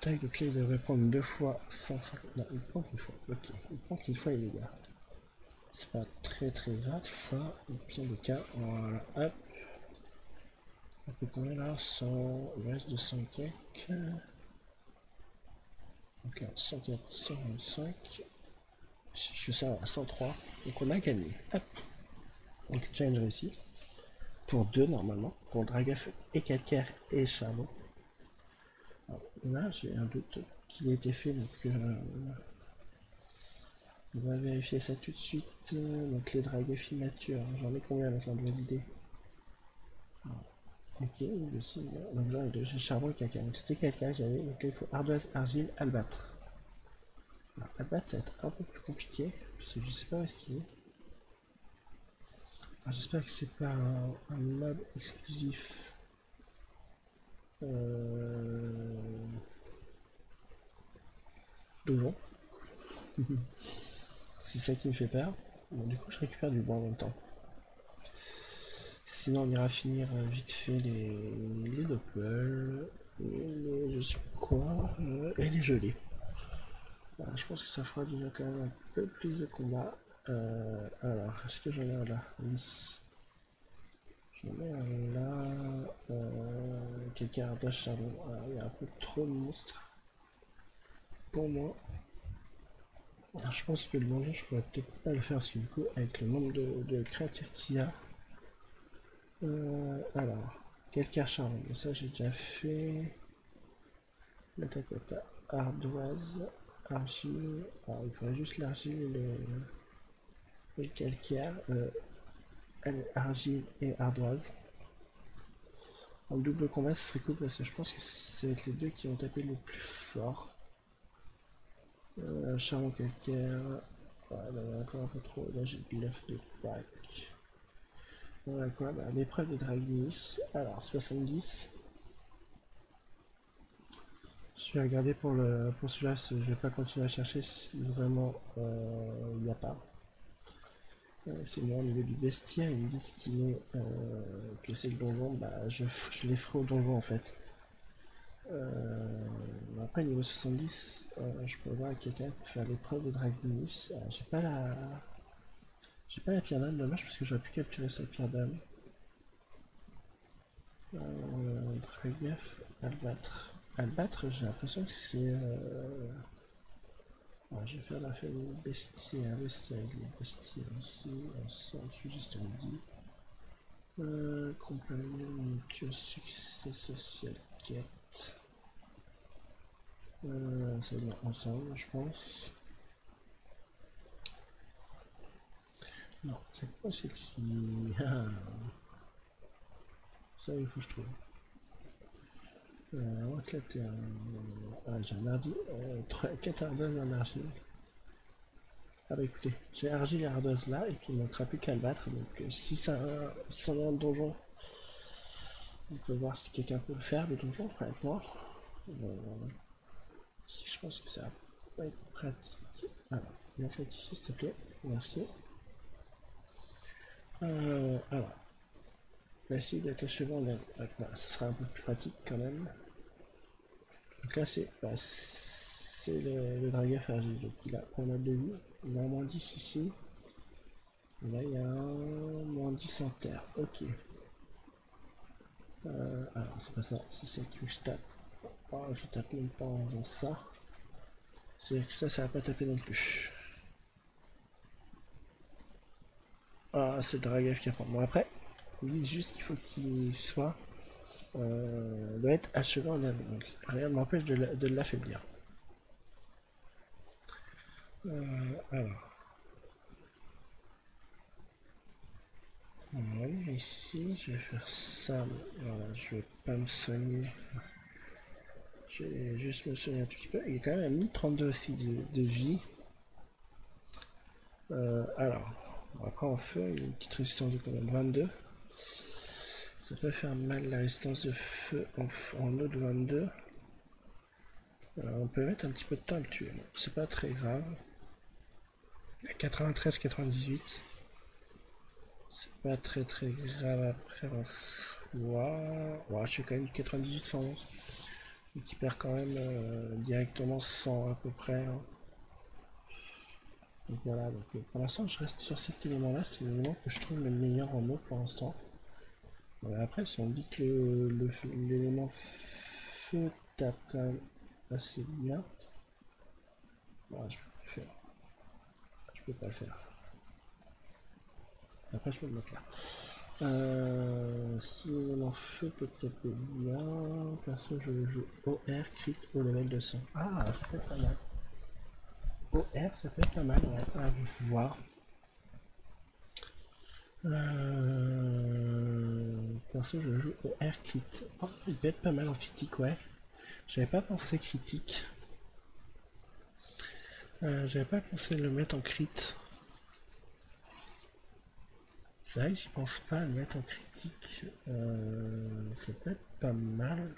Taille de clé devrait prendre deux fois 150. Non, il prend qu'une fois. Ok, il prend qu'une fois les gars. C'est pas très très grave ça. Au pire des cas, voilà, hop. On peut combien là 100. Il reste de 100 cakes. Ok, 104, 125. Si je fais ça à 103, donc on a gagné. Hop. Donc challenge réussi. Pour deux normalement. Pour Dragaf et Calcaire et Charbon. Là, j'ai un doute qu'il a été fait, donc euh, on va vérifier ça tout de suite. Donc les dragues matures, j'en ai combien maintenant de valider Ok, le signe. Donc j'en ai deux, j'ai charbon et caca. Donc c'était caca, j'avais. Donc il faut ardoise, argile, albâtre. Alors, albâtre, ça va être un peu plus compliqué, parce que je sais pas où est-ce qu'il est. J'espère que c'est pas un, un mob exclusif euh... C'est ça qui me fait peur. Bon, du coup, je récupère du bois en même temps. Sinon, on ira finir vite fait les, les doppels, je sais quoi, euh, et les gelés. je pense que ça fera déjà quand même un peu plus de combat. Euh, alors, est-ce que j'en ai là? Oui. Là, euh, quelqu'un a charbon. il y a un peu trop de monstres. Pour moi. je pense que le donjon, je pourrais peut-être pas le faire parce que du coup, avec le nombre de, créatures qu'il y a. Euh, alors, quelqu'un charbon. Ça, j'ai déjà fait. La tacota ardoise, argile. Alors, il faudrait juste l'argile et le, calcaire. Euh, argile et ardoise. En double combat, ce serait cool parce que je pense que c'est les deux qui vont taper le plus fort. Euh, charbon calcaire. Voilà, encore un peu trop. Là, j'ai bluff de pack. Voilà quoi, bah, l'épreuve de Dragnis. Alors, 70. Je vais regarder pour, le, pour celui-là, je vais pas continuer à chercher si vraiment euh, il n'y a pas. Euh, c'est moi au niveau du bestiaire, ils me disent qu'il est, euh, que c'est le donjon, bah je, je les ferai au donjon en fait. après niveau 70, je peux voir quelqu'un pour faire l'épreuve de Dragonis. J'ai pas la. J'ai pas la pierre d'âme, dommage parce que j'aurais pu capturer cette pierre d'âme. Euh, Dragaf, Albâtre. Albâtre, j'ai l'impression que c'est. Je vais faire la famille bestiaire, bestiaire, bestiaire ici, ensuite juste un dit. Euh, compagnon, succès social, quête. Euh, ça va ensemble, je pense. Non, c'est quoi celle-ci? Ça, il faut que je trouve. Euh, un... Ah, j'ai un. Euh, 4 ardeuses en argile. Ah bah écoutez, j'ai argile et ardoise là, et puis il manquera plus qu'à le battre. Donc euh, si ça un un donjon, on peut voir si quelqu'un peut le faire, le donjon, moi. Euh, si je pense que ça va être pratique. Alors, fait ici s'il te plaît. Merci. Euh, alors, cible est achevée en bah, ce sera un peu plus pratique quand même. Donc là, c'est bah, le, le dragueur fragile. Donc il a pas mal de vie. Il a moins 10 ici. Et là, il y a un moins 10 en terre. Ok. Euh, alors, c'est pas ça. C'est celle que je tape. Oh, je tape même pas en faisant ça. C'est que ça, ça va pas taper non plus. Ah, c'est Dragaf qui apprend. Bon, après, il dit juste qu'il faut qu'il soit. Doit être achevé en avis. Donc, rien ne m'empêche de l'affaiblir. Euh, alors. Ici, je vais faire ça. Voilà, je vais pas me soigner. Je vais juste me soigner un petit peu. Il est quand même à 1032 aussi de, de vie. Euh, alors, après en feu, il y a une petite résistance de combien 22. Ça peut faire mal la résistance de feu en, eau de 22. on peut mettre un petit peu de temps à le tuer, c'est pas très grave. 93-98. C'est pas très très grave après en soi. Je suis quand même 98 111. Donc il perd quand même euh, directement 100 à peu près. Hein. Donc voilà, donc euh, pour l'instant je reste sur cet élément là, c'est l'élément que je trouve le meilleur en eau pour l'instant. Après si on dit que l'élément feu tape quand même assez bien, je peux pas le faire. Je peux pas le faire. Après je peux le mettre là. Euh, si l'élément feu peut taper bien, perso je joue OR crit au level de 100. Ah, ça être pas mal. OR, ça fait pas mal, à voir. Euh, perso, je joue au R crit. Oh, il peut être pas mal en critique, ouais. J'avais pas pensé critique. Euh, J'avais pas pensé le mettre en crit. C'est vrai que j'y pense pas à le mettre en critique. Euh, ça peut être pas mal.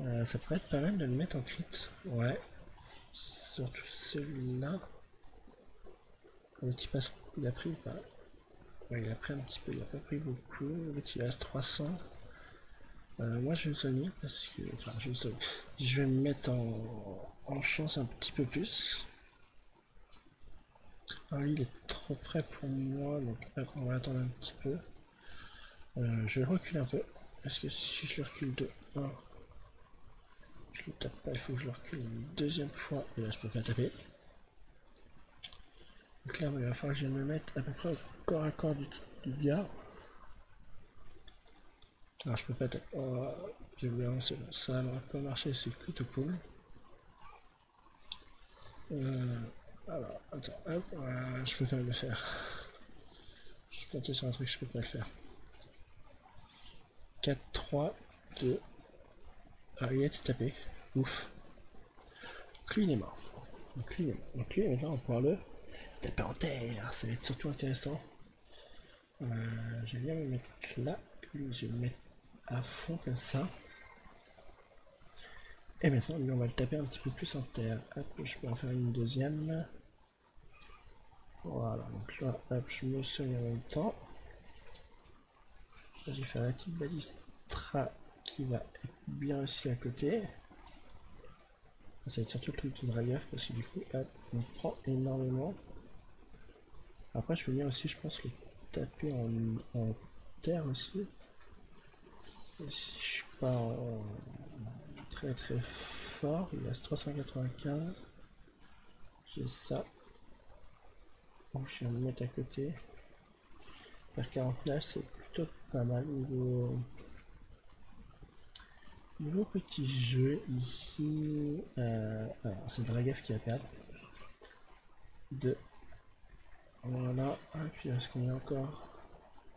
Euh, ça pourrait être pas mal de le mettre en crit. Ouais. Surtout celui-là. Le petit passe, il a pris ou pas il a pris un petit peu, il a pas pris beaucoup. Le petit reste 300. Euh, moi, je vais me soigner parce que. Enfin, je, vais me, je vais me mettre en, chance un petit peu plus. Alors, il est trop près pour moi, donc on va attendre un petit peu. Euh, je vais reculer un peu. Est-ce que si je recule de 1, je le tape pas, il faut que je le recule une deuxième fois et là je peux pas taper. Donc là il va falloir que je me mette à peu près au corps à corps du, gars. Alors je peux pas taper. Oh, j'ai oublié avancer. Ça n'aurait pas marché, c'est plutôt cool. Euh, alors, attends, hop, je peux pas le faire. Je suis planté sur un truc, je peux pas le faire. 4, 3, 2, ah, il a été tapé. Ouf. Donc lui, il est mort. Donc lui, il est mort. Donc lui, maintenant, on pouvoir le taper en terre. Ça va être surtout intéressant. Euh, je vais bien me mettre là. Lui, je vais le mettre à fond comme ça. Et maintenant, lui, on va le taper un petit peu plus en terre. Hop, je peux en faire une deuxième. Voilà, donc là, hop, je me soigne en même temps. J'ai fait la petite balistra qui va être bien aussi à côté. Ça va être surtout le truc de dragaf parce que du coup, hop, on prend énormément. Après, je vais bien aussi, je pense, le taper en, terre aussi. si je suis pas très très fort, il reste 395. J'ai ça. Je viens de mettre à côté. Par 49, c'est plutôt pas mal niveau, niveau petit jeu ici. Euh, c'est Dragaf qui a perdu. 2 voilà, et puis est-ce qu'on est encore?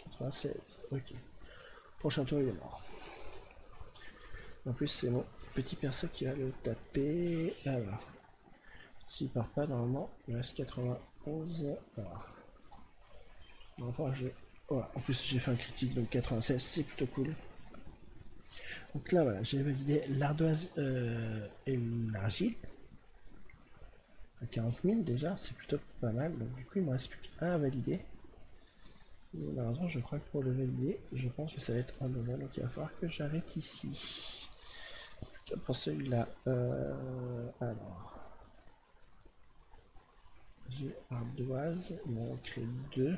96, ok. Prochain tour, il est mort. En plus, c'est mon petit perso qui va le taper. Alors, s'il part pas, normalement, il reste 91. Voilà. Enfin, je... voilà. En plus, j'ai fait un critique, donc 96, c'est plutôt cool. Donc là, voilà, j'ai validé l'ardoise euh, et l'argile. 40 000 déjà, c'est plutôt pas mal. Donc du coup, il me reste plus qu'un à valider. malheureusement, je crois que pour le valider, je pense que ça va être un nouveau. Donc il va falloir que j'arrête ici. Pour celui-là, euh, alors. J'ai ardoise, il m'en crée deux.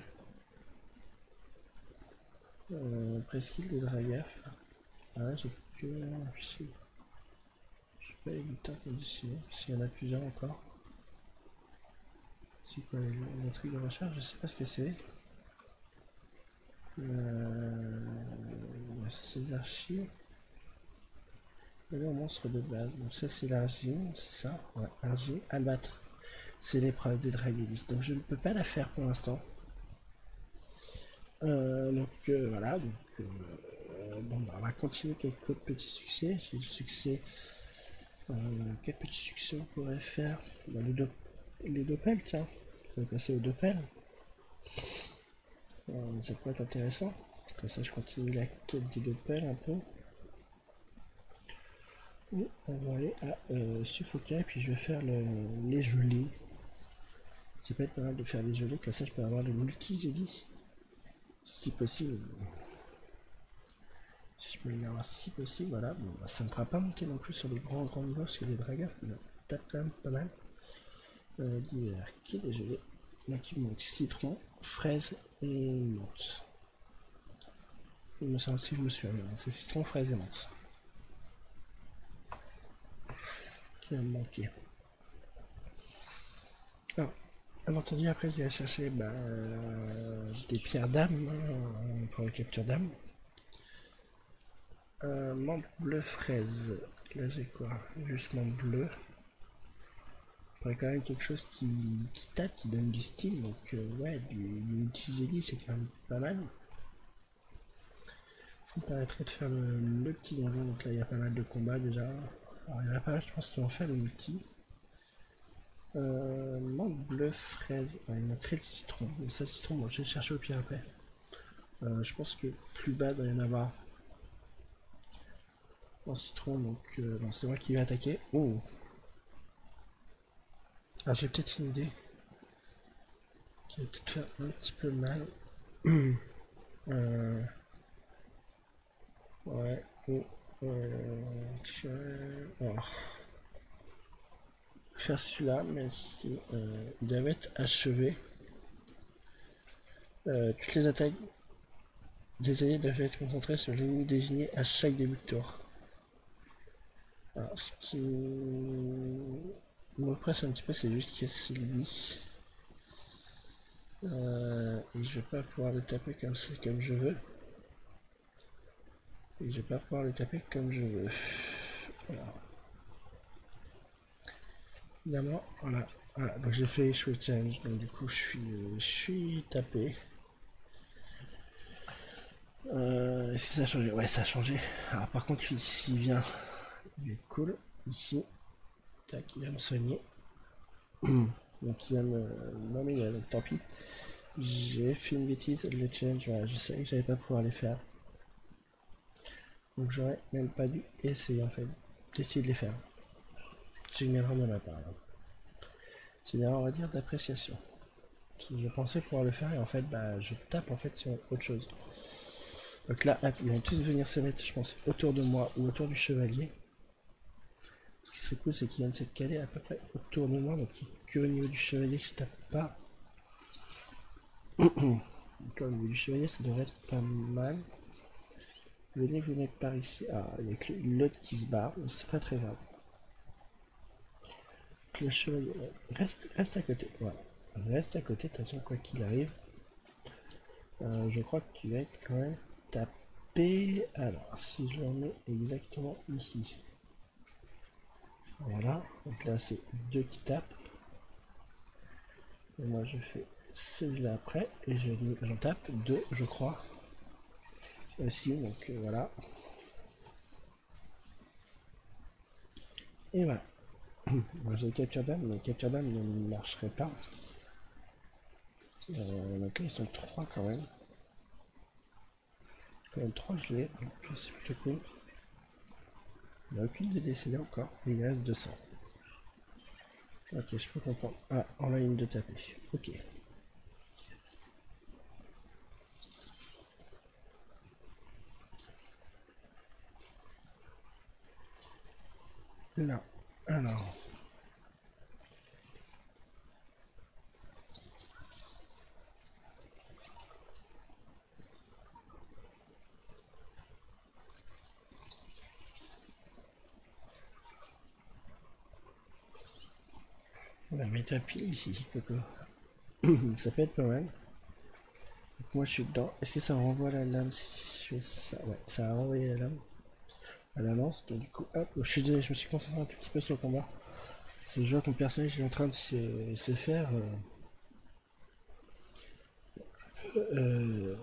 Euh, presqu'île des dragafs. Ah j'ai que. Je sais pas les lutins conditionnés, s'il y en a plusieurs encore. C'est quoi le, truc de recherche? Je sais pas ce que c'est. Euh, ça l'archi. Le monstre de base. Donc ça c'est l'argile, c'est ça? Ouais, argile. Abattre. C'est l'épreuve des draguelistes. Donc je ne peux pas la faire pour l'instant. Euh, donc euh, voilà. Donc, bon, bah, on va continuer quelques petits succès. J'ai le succès. quel petit succès on pourrait faire bah, Le les deux pelles, tiens. On va passer aux deux pelles. Euh, ça pourrait être intéressant. Comme ça, je continue la quête des deux pelles un peu. on va aller à euh, suffoquer, puis je vais faire les gelées. C'est pas être pas mal de faire les gelées, comme ça je peux avoir le multi Si possible. Si je peux les avoir si possible, voilà. Bah, ça ne fera pas monter non plus sur les grands grands niveaux, parce que les dragons tapent quand même pas mal euh, divers qui est dégelé. Donc il manque citron, fraise et menthe. Il me semble si je me suis c'est citron, fraise et menthe. Qui a manqué? Alors, bien entendu, après j'ai cherché bah, des pierres d'âme hein, pour la capture d'âme. Euh, bleu fraise. Là j'ai quoi? Juste menthe bleu quand même quelque chose qui, tape, qui donne du style. Donc euh, ouais, du, multi c'est quand même pas mal. Ça me permettrait de faire le, petit donjon. Donc là il y a pas mal de combats déjà. Alors il y en a pas mal je pense qui vont faire le multi. Euh, bleu fraise. il manquerait le citron. Mais ça le citron, moi je vais chercher au pire après. Euh, je pense que plus bas il doit y en avoir. En citron, donc euh, c'est moi qui vais attaquer. Oh ah, j'ai peut-être une idée qui va peut-être faire un petit peu mal. euh... Ouais. Oh. Euh... Faire celui-là, même si euh, il doit être achevé. Euh, toutes les attaques des alliés doivent être concentrées sur l'ennemi désigné à chaque début de tour. Alors, ce qui me presse un petit peu, c'est juste que c'est lui. Euh, je vais pas pouvoir le taper comme ça, comme je veux. Et je vais pas pouvoir le taper comme je veux. Évidemment, voilà. Voilà, donc j'ai fait échouer challenge, donc du coup je suis, je suis tapé. Euh, Est-ce que ça a changé? Ouais, ça a changé. Alors par contre, lui, s'il vient, il être cool. Ici, Tac, il va me soigner. donc il va me nommer, donc tant pis. J'ai fait une bêtise, le challenge, voilà, je savais que j'allais pas pouvoir les faire. Donc j'aurais même pas dû essayer en fait, d'essayer de les faire. C'est une erreur de ma part. C'est une erreur, on va dire, d'appréciation. Je pensais pouvoir le faire et en fait, bah, je tape en fait sur autre chose. Donc là, ils vont tous venir se mettre, je pense, autour de moi ou autour du chevalier. Ce qui serait cool, c'est qu'ils viennent se caler à peu près autour de moi, donc que au niveau du chevalier que je tape pas. Comme au niveau du chevalier, ça devrait être pas mal. Venez vous par ici. Ah, il y a que l'autre qui se barre, mais c'est pas très grave. Le chevalier, reste, reste à côté. Voilà. Reste à côté, de toute façon, quoi qu'il arrive. Euh, je crois que tu vas être quand même tapé. Alors, si je le remets exactement ici. Voilà. Donc là, c'est deux qui tapent. Et moi, je fais celui-là après. Et j'en tape deux, je crois aussi, donc euh, voilà. Et voilà. J'ai capture d'âme, mais capture d'âme ne marcherait pas. Euh, donc là, ils sont trois quand même. Quand même trois gelés, donc c'est plutôt cool. Il n'y a aucune de décédés encore, il reste 200. Ok, je peux comprendre. Ah, on a une de taper. Ok. Là, alors. On va mettre un pied ici, Coco. ça peut être pas mal. Donc moi je suis dedans. Est-ce que ça renvoie la lame si je fais ça? Ouais, ça a renvoyé la lame à la lance. Donc du coup, hop, je, suis je me suis concentré un petit peu sur le combat. je vois que mon personnage est en train de se, faire euh, euh,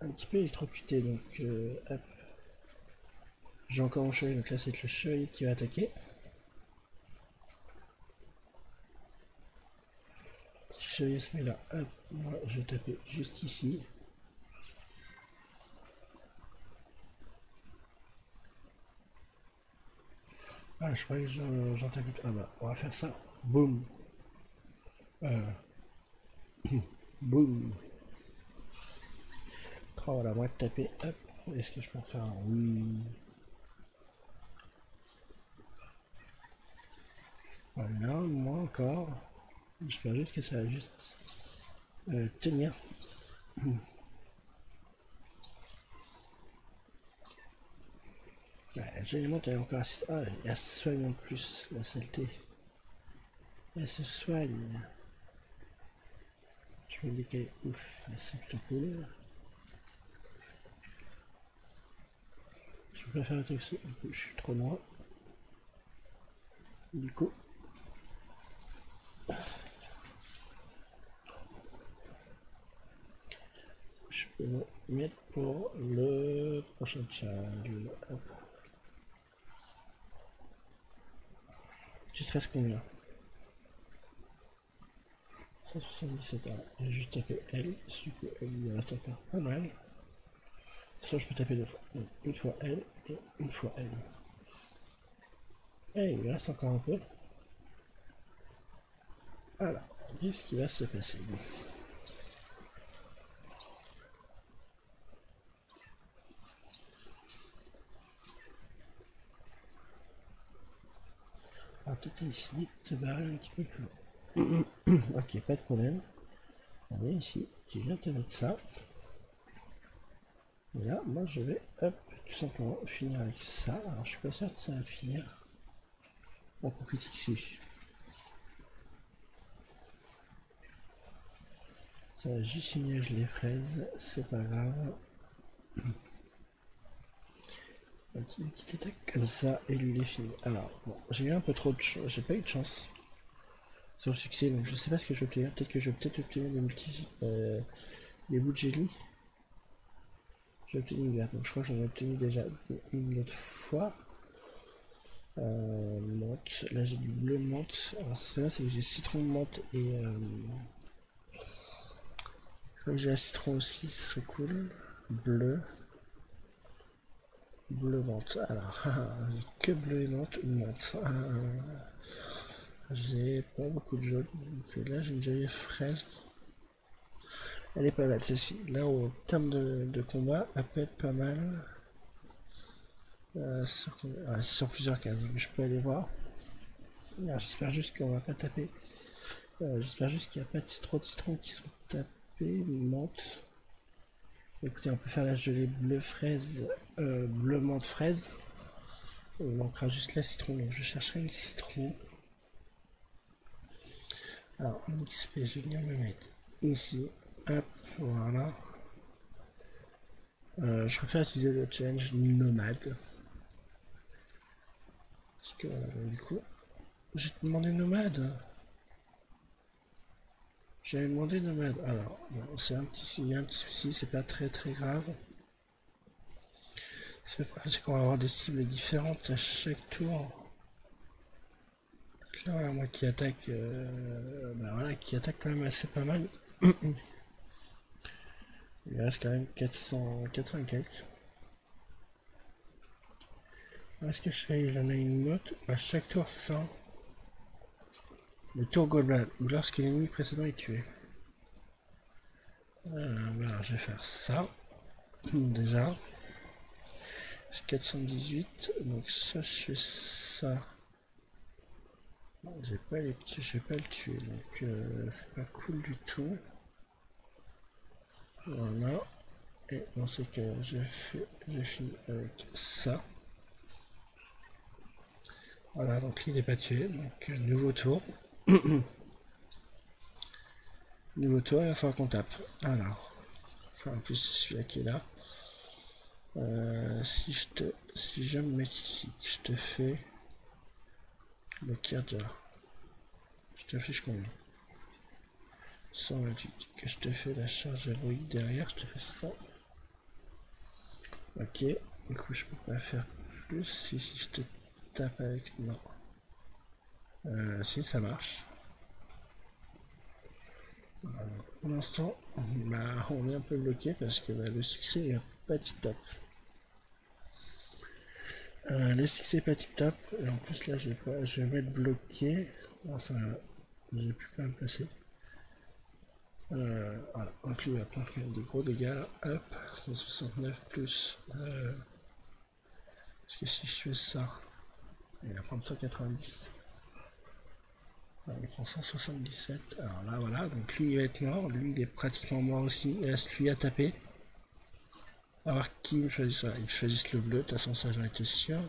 un petit peu électrocuté. Donc euh, hop. J'ai encore mon chevalier, donc là c'est le chevalier qui va attaquer. Le chevalier se met là, hop, moi je vais taper juste ici. Ah, je croyais que j'entends Ah bah, on va faire ça. Boum. Euh. Boum. Oh, voilà, moi de taper. Hop. Est-ce que je peux faire un? Oui. Voilà, moi encore. J'espère juste que ça va juste euh, tenir. Ouais, elle est encore assez... Ah, elle se soigne en plus, la saleté. Elle se soigne. Je me dis qu'elle est ouf, c'est plutôt cool. Je peux pas faire le taxi, du coup je suis trop loin. Du coup. Je me mettre pour le prochain challenge. Tu stresses combien? 177 ans. J'ai juste tapé L, coup L il reste encore pas mal. Ça je peux taper deux fois. une fois L et une fois L. Et il reste encore un peu. Voilà, qu'est-ce qui va se passer? Ici, te barrer un petit peu plus loin. ok, pas de problème. Allez, ici, tu viens te mettre ça. Et là, moi je vais, tout simplement finir avec ça. Alors je suis pas sûr que ça va finir. On critique ici. Ça va juste finir les fraises, c'est pas grave. Une petite attaque comme ça et lui est fini. Alors, bon, j'ai eu un peu trop de chance, j'ai pas eu de chance sur le succès, donc je sais pas ce que je vais obtenir. Peut-être que je vais peut-être obtenir des multi, euh, des bouts de jelly. J'ai obtenu une verte, donc je crois que j'en ai obtenu déjà une autre fois. Euh, menthe, là j'ai du bleu menthe. Alors là c'est que j'ai citron menthe et euh, je crois que j'ai un citron aussi, ce serait cool. Bleu. Bleu menthe. Alors, que bleu et menthe ou menthe. J'ai pas beaucoup de jaune. Donc là, j'ai une jolie fraise. Elle est pas mal celle-ci. Là, au terme de, combat, elle peut être pas mal. Euh, sur, sur, plusieurs cases. Je peux aller voir. J'espère juste qu'on va pas taper. Euh, j'espère juste qu'il n'y a pas de trop de citrons qui sont tapés. Menthe. Écoutez, on peut faire la gelée bleu fraise, euh, bleu menthe fraise. Il manquera juste la citron, donc je chercherai une citron. Alors, XP, je vais venir me mettre ici. Hop, voilà. Euh, je préfère utiliser le change nomade. Parce que, du coup, j'ai demandé nomade. J'avais demandé nomade. Alors, c'est un petit, un petit souci, c'est pas très très grave. C'est qu'on va avoir des cibles différentes à chaque tour. là, voilà, moi qui attaque, euh, bah voilà, qui attaque quand même assez pas mal. Il reste quand même 400, 400 et quelques. Est-ce que je sais, il en a une autre à chaque tour, c'est ça le tour Goldblad, ou lorsque l'ennemi précédent est tué. Euh, je vais faire ça. Déjà. 418. Donc ça, je fais ça. Je vais pas, vais pas le tuer. Donc euh, c'est pas cool du tout. Voilà. Et dans ce cas, je fais, je finis avec ça. Voilà, donc il n'est pas tué. Donc nouveau tour. Nouveau tour, il va falloir qu'on tape. Alors, en plus c'est celui-là qui est là. Euh, si je te, si je me mets ici, je te fais le Kirja. Je te fiche combien? 128. Que je te fais la charge héroïque derrière, je te fais ça. Ok. Du coup, je peux pas faire plus. Si je te tape avec. Non. Euh, si, ça marche. Pour l'instant, bah, on est un peu bloqué parce que bah, le succès est pas tip top. Euh, le succès est pas tip top. Et en plus, là, je vais, pas, je vais mettre bloqué. Enfin, j'ai plus quand même passer. Euh, voilà, donc lui va prendre des gros dégâts là. Hop, 169 plus. Parce que si je fais ça, il va prendre 190 il prend 177. Alors là, voilà. Donc lui, il va être mort. Lui, il est pratiquement mort aussi. Il reste lui à taper. A voir qui me choisit ça. Ils choisissent le bleu. De toute façon, ça, j'en étais sûr.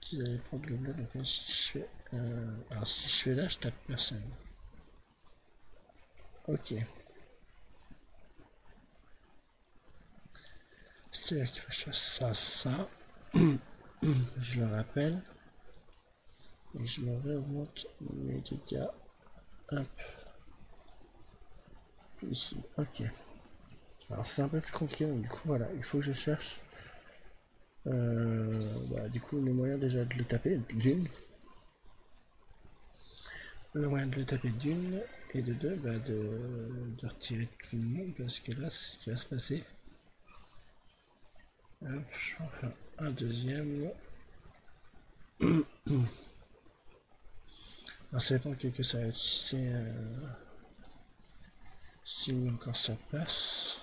Qu'ils allaient prendre le bleu. Donc si je fais... Euh, alors si je fais là, je tape personne. Ok. C'est-à-dire qu'il faut que je fasse ça, ça. je le rappelle. Je me remonte mes dégâts. Hop. Ici. Ok. Alors c'est un peu plus compliqué, du coup voilà, il faut que je cherche euh, bah, du coup le moyen déjà de le taper d'une. Le moyen de le taper d'une et de deux, bah, de, de, retirer tout le monde parce que là c'est ce qui va se passer. Hop, je vais en faire un deuxième. Alors ça dépend que, que ça va être si, euh, si encore ça passe.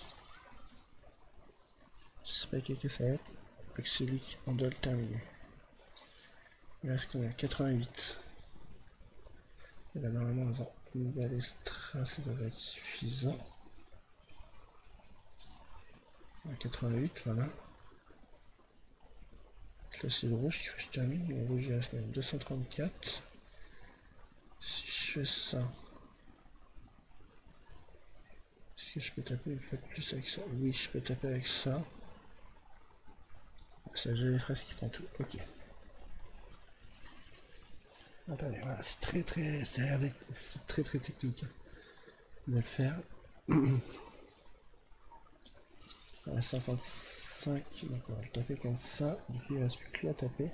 Je sais pas quel que ça va être. Avec celui qui on doit le terminer. Il reste qu'on a 88. Et là normalement dans un nouvel extra ça devrait être suffisant. 88 voilà. Là c'est le rouge qu'il faut que je termine. Le rouge il reste quand même 234. Si je fais ça, est-ce que je peux taper une fois de plus avec ça? Oui, je peux taper avec ça. C'est la les fraises qui prend tout. Ok. Attendez, voilà, c'est très très, très très technique hein, de le faire. 55, donc on va le taper comme ça. Du coup, il ne reste plus que à taper.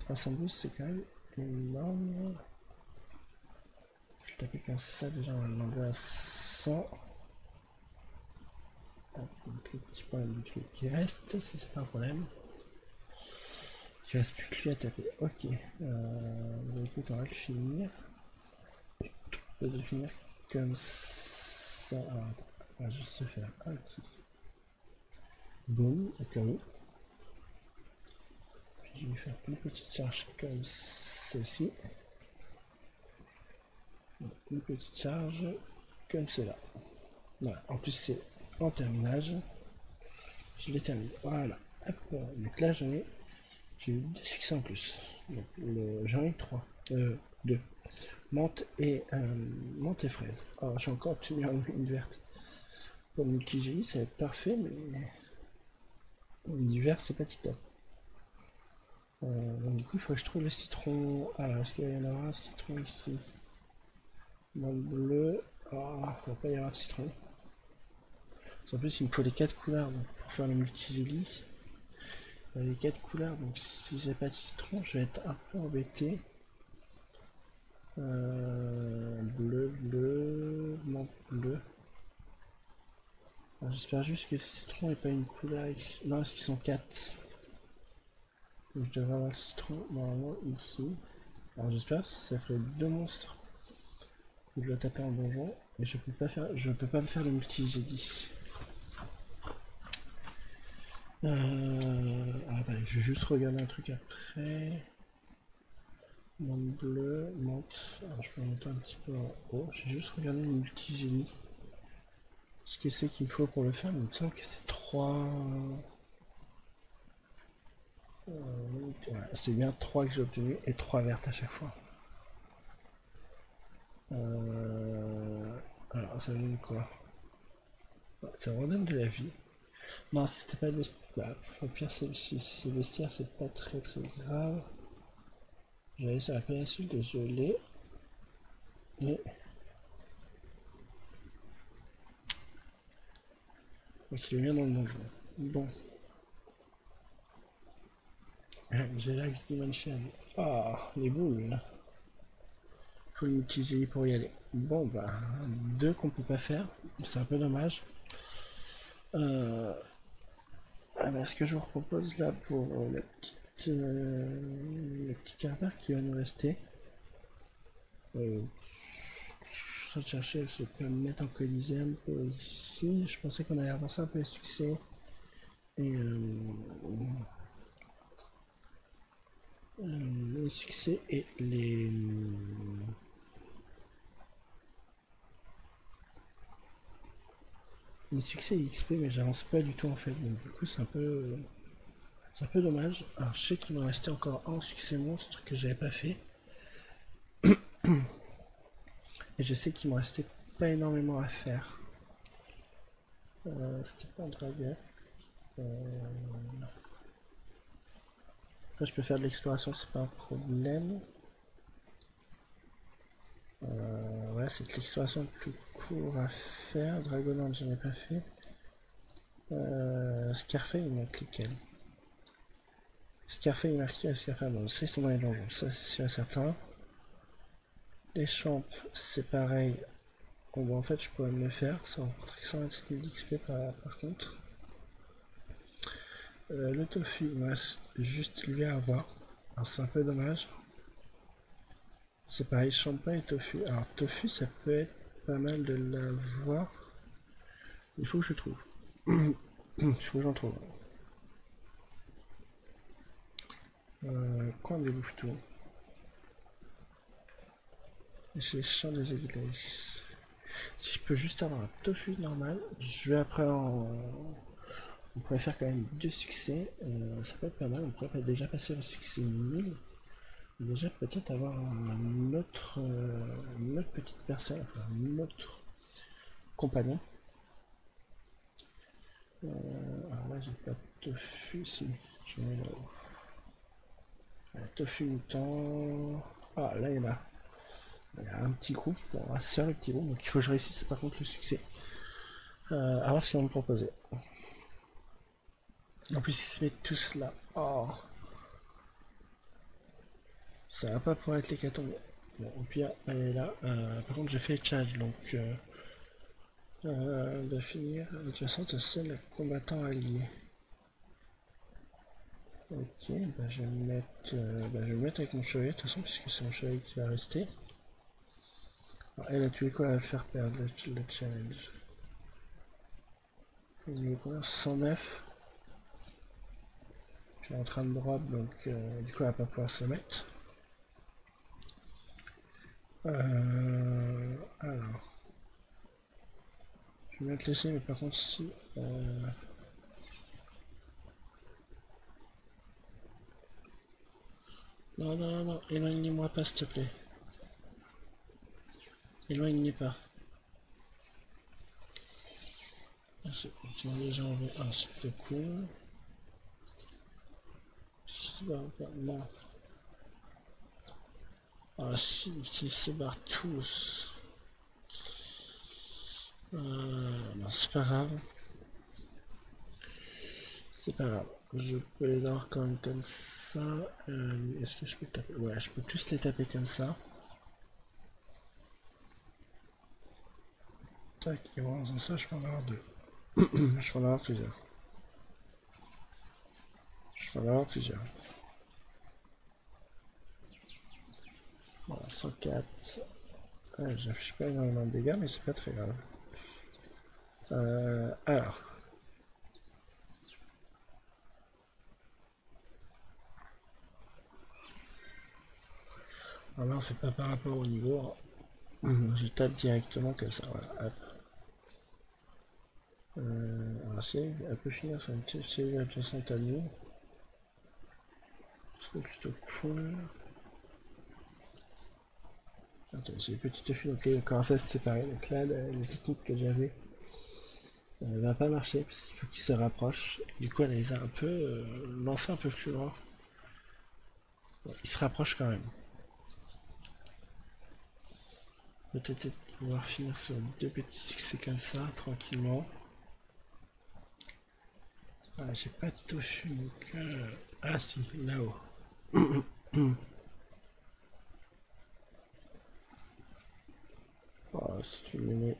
312, c'est quand même énorme taper comme ça, déjà on va demander à 100. Donc le petit problème du truc qui reste, si c'est pas un problème. Il reste plus que lui à taper. Ok. Euh, écoute, on va le finir. Je vais le finir comme ça. Alors, attends. On va juste se faire un petit boom au je vais faire une petite charge comme ceci. Une petite charge comme cela. Voilà. En plus, c'est en terminage. Je l'ai terminé. Voilà. Donc là, j'en ai j'ai eu deux succès en plus. J'en ai trois. Euh, deux. Menthe et, euh, menthe et fraise. Alors j'ai encore obtenu une verte. Pour le multi ça va être parfait, mais une vert c'est pas tip top. Euh, donc du coup il faut que je trouve le citron. Alors est-ce qu'il y en aura un citron ici? Dans le bleu. Ah, il va pas y avoir de citron. En plus il me faut les quatre couleurs pour faire le multi les quatre couleurs, donc si j'ai pas de citron, je vais être un peu embêté. Euh, bleu, bleu, non bleu. J'espère juste que le citron n'est pas une couleur. Non, est-ce qu'ils sont quatre Je devrais avoir le citron normalement ici. Alors j'espère que ça fait deux monstres. Je dois taper en donjon. Mais je peux pas faire. Je peux pas me faire le multi, j'ai dit. Euh, je vais juste regarder un truc après. Monde bleu, monte. Alors je peux monter un petit peu en haut. J'ai juste regardé le multigénie. Ce que c'est qu'il me faut pour le faire, il me semble que c'est 3. Euh, c'est bien 3 que j'ai obtenu et 3 vertes à chaque fois. Euh, alors ça donne quoi? Ça redonne de la vie. Non, c'était pas le vestiaire. Bah, au pire, c'est le vestiaire, c'est pas très très grave. J'allais sur la péninsule de gelée. Et. Donc il est bien dans le donjon. Bon. Gelax Dimension. Ah, les boules. Faut l'utiliser pour y aller. Bon, bah, deux qu'on peut pas faire. C'est un peu dommage. Euh, alors, ce que je vous propose là pour la petite, euh, le petit quart d'heure qui va nous rester, euh, je vais chercher je peux me mettre en colisée un peu ici. Je pensais qu'on allait avancer un peu les succès. Et les succès et les les succès XP mais j'avance pas du tout en fait. Donc du coup c'est un peu c'est un peu dommage. Alors je sais qu'il me restait encore un succès monstre que j'avais pas fait. Et je sais qu'il me restait pas énormément à faire. Euh, c'était pas un dragon euh... après je peux faire de l'exploration c'est pas un problème euh, ouais, c'est l'exploration plus court à faire. Dragonland, je n'ai pas fait. Euh, Scarfay, il manque lesquels? Scarfay, il marque Scarfay, bon, c'est son dans les ça c'est sûr et certain. Les champs, c'est pareil. Bon, bon, en fait, je pourrais me le faire, ça en 127 000 XP par, contre. Euh, le tofu, il me juste lui à avoir. Alors, c'est un peu dommage. C'est pareil, champagne et tofu. Alors, tofu, ça peut être pas mal de l'avoir. Il faut que je trouve. Il faut que j'en trouve. Euh, coin des louveteaux. C'est champ des églises. Si je peux juste avoir un tofu normal, je vais après en... On pourrait faire quand même deux succès. Euh, ça peut être pas mal. On pourrait déjà passer au succès 1000 déjà peut-être avoir un autre, euh, une autre petite personne, enfin un autre compagnon. Euh, alors là j'ai pas tofu, si je mets le tofu mouton. Ah là il y en a. Il y a un petit groupe, on va se le petit groupe, donc il faut que je réussisse par contre le succès. Euh, à voir si on me proposait. En plus ils se mettent tous là. Oh. Ça va pas pouvoir être l'hécatombe. Bon, au pire, elle est là. Euh, par contre, j'ai fait challenge, donc... Euh, Euh, de finir adjacente c'est le combattant allié. Ok, bah je vais me mettre, euh, bah je vais me mettre avec mon chevalier de toute façon puisque c'est mon chevalier qui va rester. elle a tué quoi Elle va faire perdre le, challenge? Il est quoi? 109 Je suis en train de drop donc euh, du coup elle va pas pouvoir se mettre. Euh, alors. Je vais te laisser mais par contre si... Euh, Non, non, non, éloignez-moi pas, s'il te plaît. Éloignez pas. Ah, c'est déjà enlevé un, c'est plutôt cool. Non. Ah si, ils se barrent tous. Euh, non, c'est pas grave. C'est pas grave. Je peux les avoir comme, comme ça. Euh, est-ce que je peux taper? Ouais, je peux tous les taper comme ça. Tac, et en ça, je peux en avoir deux. je peux en avoir plusieurs. Je peux en avoir plusieurs. Voilà, 104. Ouais, J'affiche pas énormément de dégâts, mais c'est pas très grave. Euh, alors. Alors là, on fait pas par rapport au niveau. Je tape directement comme ça. Voilà, hop. Euh, alors, c'est, elle peut finir sur une série adjacente à nous. C'est plutôt cool. Attends, c'est une petite fille, donc quand ça se séparer. Donc là, la, technique que j'avais ne euh, va pas marcher parce qu'il faut qu'il se rapproche. Du coup, elle les a un peu euh, lancé un peu plus loin. il se rapproche quand même. Peut-être pouvoir finir sur deux petits succès comme ça, tranquillement. Ah, j'ai pas donc... Euh... Ah si, là-haut. oh, si tu me mets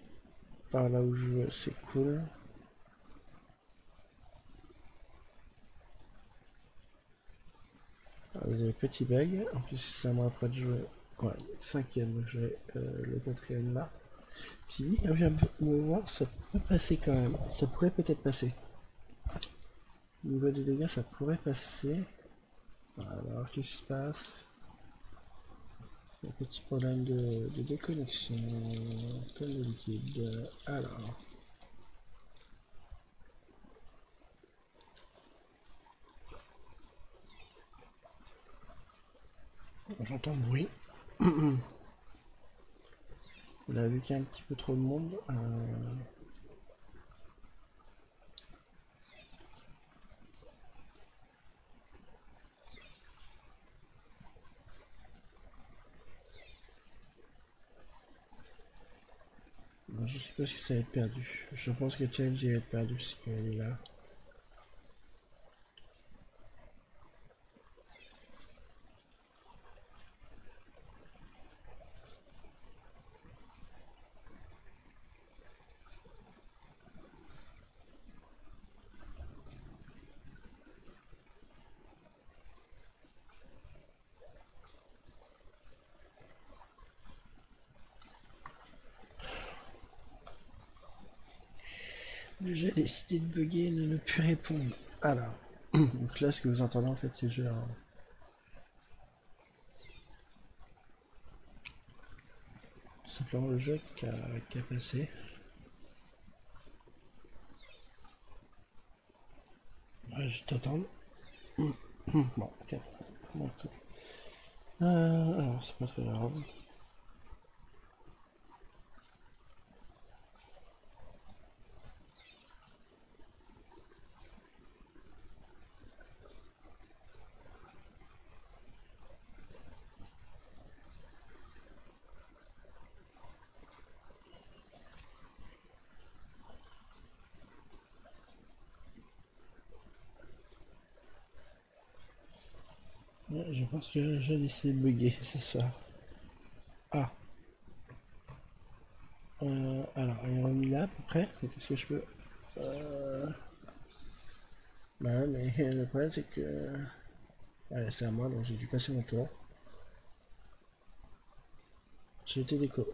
par là où je veux, c'est cool. Ah, vous avez petit bug, en plus à moi après de jouer Ouais, cinquième, donc j'ai euh, le quatrième là. Si lui vient me voir, ça pourrait passer quand même. Ça pourrait peut-être passer. Au niveau des dégâts, ça pourrait passer. Alors, qu'est-ce qui se passe? Un petit problème de, de déconnexion. Comme liquide. Alors. J'entends bruit. On a vu qu'il y a un petit peu trop de monde. Euh... je suppose que ça va être perdu. Je pense que challenge va être perdu si elle est là. J'ai décidé de bugger et de ne plus répondre. Alors, donc là, ce que vous entendez en fait, c'est genre. Simplement le jeu qui a, passé. Ouais, je t'attends. Bon, 4. Bon, euh, alors, c'est pas très grave. Je pense que j'ai décidé de bugger ce soir. Ah. Euh, alors, il est remis là à peu près. Qu'est-ce que je peux... Euh... Bah, mais le problème c'est que... C'est à moi, donc j'ai dû passer mon tour. J'ai été déco.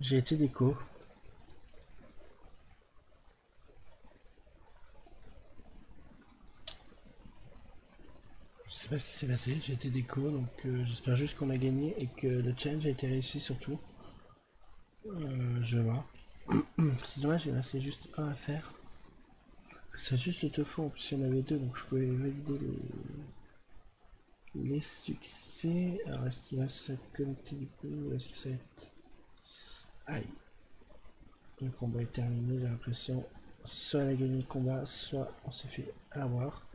J'ai été déco. Sais pas ce qui s'est passé, j'ai été déco, donc euh, j'espère juste qu'on a gagné et que le challenge a été réussi surtout. Euh, je vois. c'est dommage, il restait juste un à faire. C'est juste le tofu, en plus il y en avait deux, donc je pouvais valider les, les succès. Alors est-ce qu'il va se connecter du coup Est-ce que ça va être... Aïe. Le combat est terminé, j'ai l'impression. Soit elle a gagné le combat, soit on s'est fait avoir.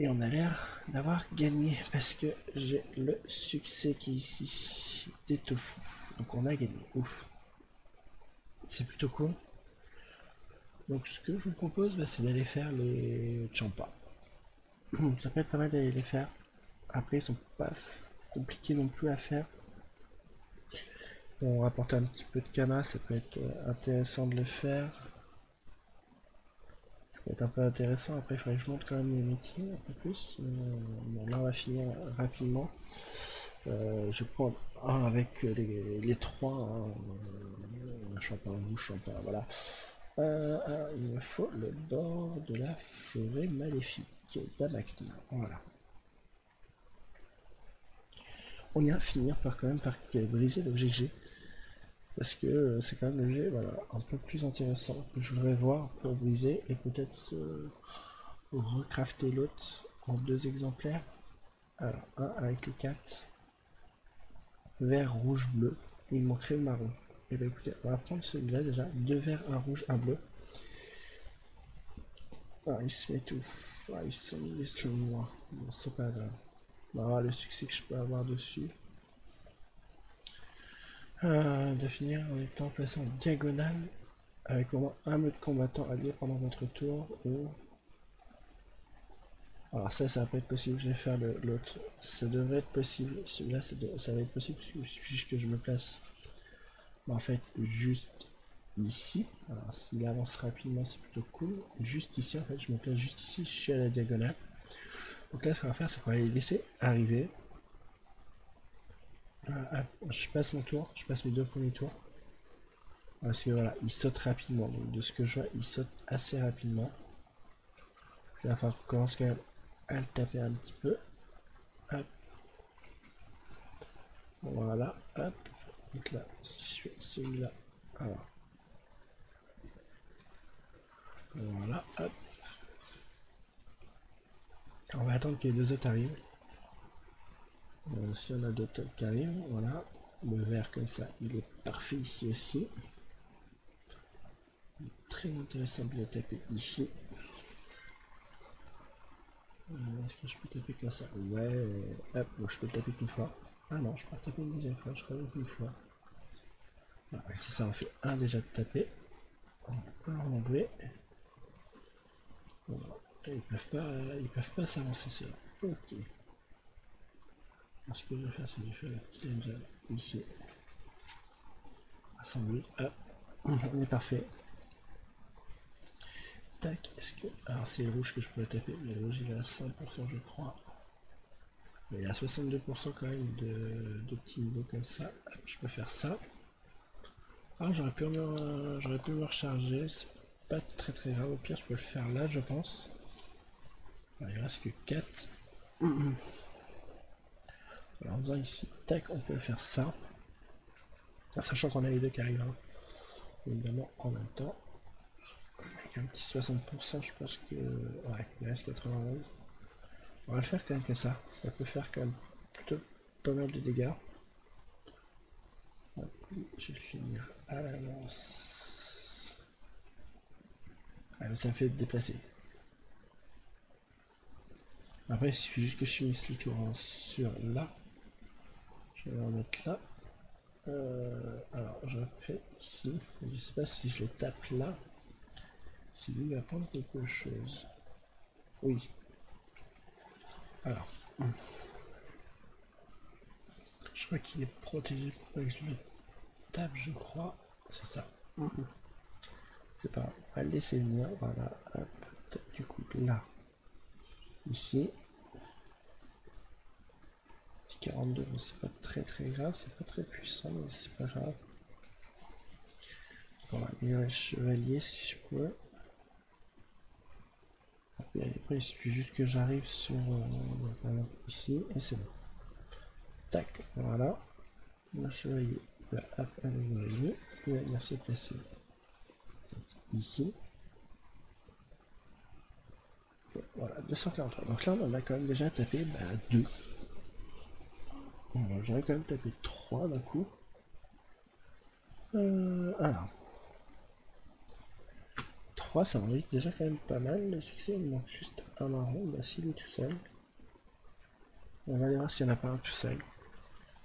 Et on a l'air d'avoir gagné parce que j'ai le succès qui est ici des tofu. Donc on a gagné. Ouf. C'est plutôt cool. Donc ce que je vous propose, bah, c'est d'aller faire les champas. Ça peut être pas mal d'aller les faire. Après, ils sont pas compliqués non plus à faire. On rapporte un petit peu de kama, ça peut être euh, intéressant de le faire. Ça être un peu intéressant. Après, il faudrait que je monte quand même les métiers un peu plus. Euh, bon, là, on va finir rapidement. Euh, je prends un avec les, trois. Hein. Champa rouge, champa, voilà. Euh, il me faut le bord de la forêt maléfique d'Amakna. Voilà. On ira finir par quand même par briser l'objet que j'ai. Parce que euh, c'est quand même l'objet voilà, un peu plus intéressant que je voudrais voir pour briser et peut-être euh, recrafter l'autre en deux exemplaires. Alors, un avec les quatre. Vert, rouge, bleu. Il manquerait le marron. Et eh bien écoutez, on va prendre celui-là déjà. Deux verts, un rouge, un bleu. Ah, il se met tout. Ah, il se met le noir. Bon, c'est pas grave. On va voir le succès que je peux avoir dessus. Euh, de finir en étant placé en diagonale avec au moins un mode combattant allié pendant votre tour ou alors ça ça va pas être possible je vais faire l'autre. Ça devrait être possible celui-là ça, va être possible il suffit que je me place en fait juste ici. Alors s'il avance rapidement c'est plutôt cool. Juste ici en fait je me place juste ici je suis à la diagonale. Donc là ce qu'on va faire c'est qu'on va les laisser arriver je passe mon tour. Je passe mes deux premiers tours. Parce que voilà il saute rapidement. Donc de ce que je vois il saute assez rapidement. Il va falloir qu'on commence quand même à le taper un petit peu. Voilà hop. Donc là, si je celui-là. Voilà, hop. On va attendre que les deux autres arrivent. Si on a d'autres qui arrivent, voilà. Le vert comme ça, il est parfait ici aussi. Très intéressant de le taper ici. Euh, est-ce que je peux taper comme ça? Ouais, hop, je peux taper qu'une fois. Ah non, je peux taper une deuxième fois, je crois une fois. Voilà, si ça en fait un déjà de taper. On va enlever. Ils peuvent pas, ils peuvent pas s'avancer cela. Ok. Ce que je vais faire, c'est petite engine ici. Assembler. Ah, on est parfait. Tac, est-ce que. Alors c'est le rouge que je peux taper, mais le rouge il est à 100% je crois. Mais il y a 62% quand même de, de petits niveaux comme ça. Je peux faire ça. Ah, j'aurais pu, me, j'aurais pu me recharger. C'est pas très très grave. Au pire, je peux le faire là, je pense. il reste que 4. Alors, en faisant ici, tac, on peut faire ça. Sachant qu'on a les deux qui arrivent. Hein. Évidemment, en même temps. Avec un petit 60%, je pense que. Ouais, il reste 91. On va le faire quand même que ça. Ça peut faire quand même plutôt pas mal de dégâts. je vais finir à la lance. Ah, ça me fait déplacer. Après, il suffit juste que je finisse le tour sur là. Je vais le remettre là. Euh, alors, je fait ici. Je sais pas si je le tape là. Si lui va prendre quelque chose. Oui, alors, je crois qu'il est protégé pour que je le tape, je crois. C'est ça. C'est pas On va le laisser venir. Voilà. Du coup, là. Ici. 42, c'est pas très très grave. C'est pas très puissant, mais c'est pas grave. Voilà. Il le chevalier si je peux. Et après, il suffit juste que j'arrive sur euh, ici et c'est bon. Tac, voilà. Le chevalier va hop, il va se placer ici. Voilà, 243. Donc là, on a quand même déjà tapé bah, 2. J'aurais quand même tapé 3 d'un coup. Euh, alors. 3, ça m'invite déjà quand même pas mal de succès. Il manque juste un marron. Bah, s'il est tout seul. On va aller voir s'il n'y en a pas un tout seul.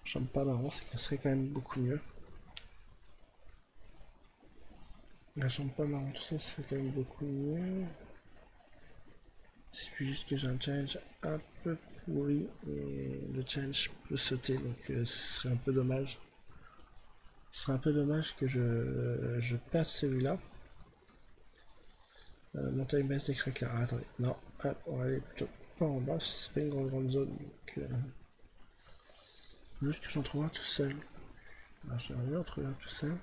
J'aime pas marron, c'est que serait quand même beaucoup mieux. La chambre pas marron, tout ça, c'est quand même beaucoup mieux. C'est juste que j'ai un challenge un peu pourri et le challenge peut sauter donc euh, ce serait un peu dommage. Ce serait un peu dommage que je, je perde celui-là. Euh, montagne basse des craquelins. Ah, attendez, non, on va aller plutôt pas en bas, c'est pas une grande, grande zone. Euh, juste que j'en trouve un tout seul. Ah, J'aimerais bien en trouver un tout seul.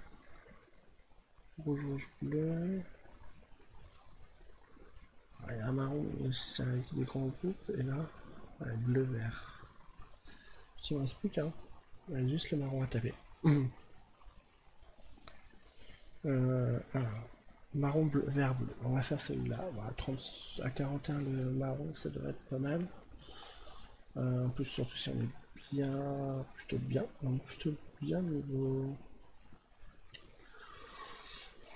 Rouge, rouge, bleu. Ah, il y a un marron, avec des grands groupes, et là, bleu, vert. Il ne reste a juste le marron à taper. euh, marron, bleu, vert, bleu. On va faire celui-là. Voilà, 30 à 41 le marron, ça devrait être pas mal. Euh, en plus, surtout si on est bien, plutôt bien, on est plutôt bien niveau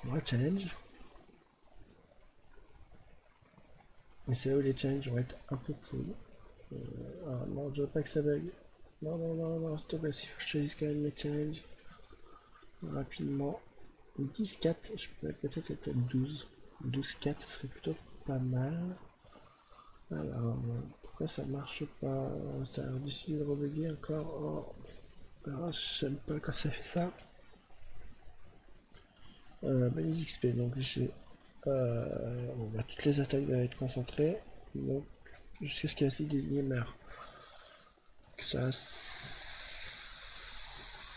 Ouais, challenge. Et c'est là où les challenges vont être un peu pourris. Euh, ah non, je veux pas que ça bug. Non, non, non, non, stop, il faut que je choisisse quand même les challenges. Rapidement. 10-4, je pourrais peut-être être à 12. 12-4, ce serait plutôt pas mal. Alors, pourquoi ça marche pas? Ça a décidé de rebugger encore. Oh. Alors, j'aime pas quand ça fait ça. Euh, les XP, donc j'ai euh, bah, toutes les attaques doivent être concentrées, jusqu'à ce qu'un désigné meurt. Ça,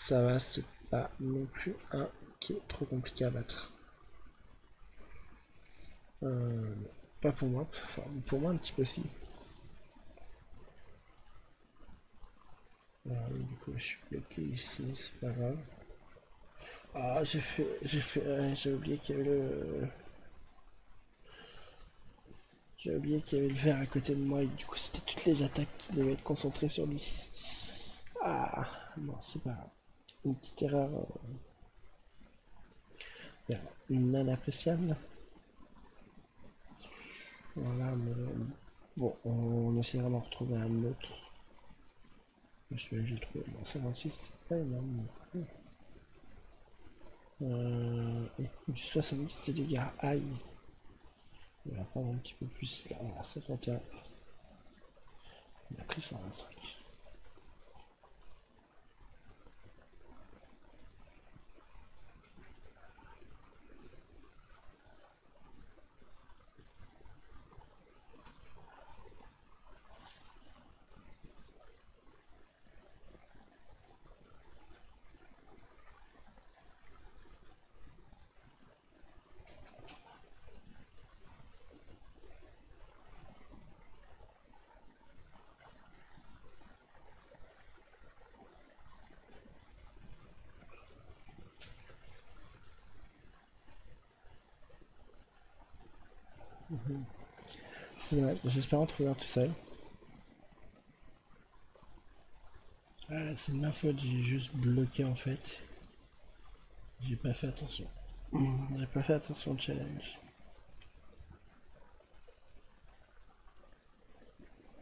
ça va, c'est pas non plus un qui est trop compliqué à battre. Euh, pas pour moi, enfin, pour moi un petit peu si. du coup je suis bloqué ici, c'est pas grave. Ah, j'ai fait, j'ai fait, j'ai oublié qu'il y avait le, j'ai oublié qu'il y avait le verre à côté de moi et du coup c'était toutes les attaques qui devaient être concentrées sur lui. Ah, bon, c'est pas. Une petite erreur. Euh... Non appréciable. Voilà, mais... Bon, on essaiera d'en retrouver un autre. Celui-là j'ai trouvé. Bon, 56, c'est pas énorme. Euh, du 70 de dégâts. Aïe. Il va prendre un petit peu plus là. Alors, 51. Il a pris 125. C'est vrai, j'espère en trouver un tout seul. Ah, c'est ma faute, j'ai juste bloqué en fait. J'ai pas fait attention. J'ai pas fait attention au challenge.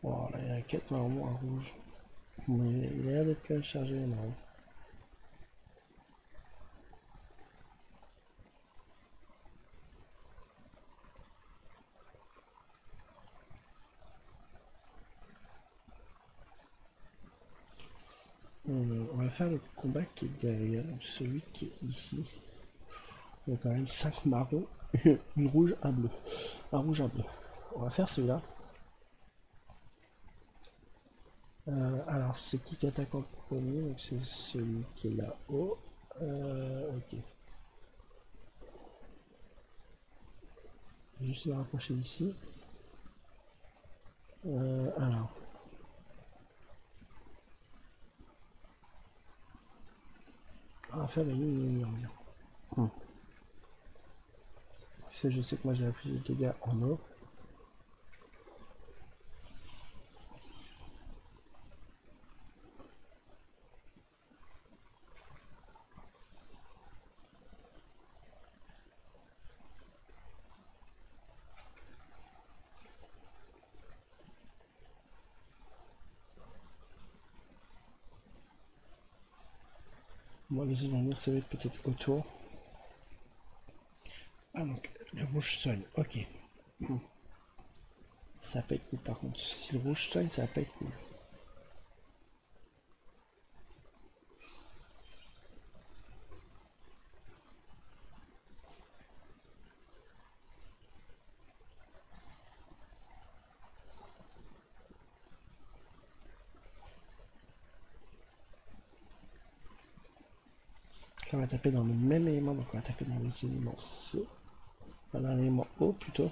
Voilà, il y a 4 marrons à rouge. Mais il a l'air d'être quand même chargé marrons. on va faire le combat qui est derrière, celui qui est ici. Y a quand même 5 marrons, une rouge, un bleu. Un rouge, un bleu. On va faire celui-là. Euh, alors, c'est qui qui attaque en premier? C'est celui qui est là-haut. Euh, ok. Je vais juste me rapprocher ici. Euh, alors. On va faire le mini hum. je sais que moi j'ai plus de dégâts en eau. Ça va être peut-être autour. Ah, donc, le rouge soigne, ok. Ça peut être cool par contre? Si le rouge soigne, ça va pas être cool. Taper dans le même élément, donc on va taper dans les éléments feu, dans l'élément haut plutôt.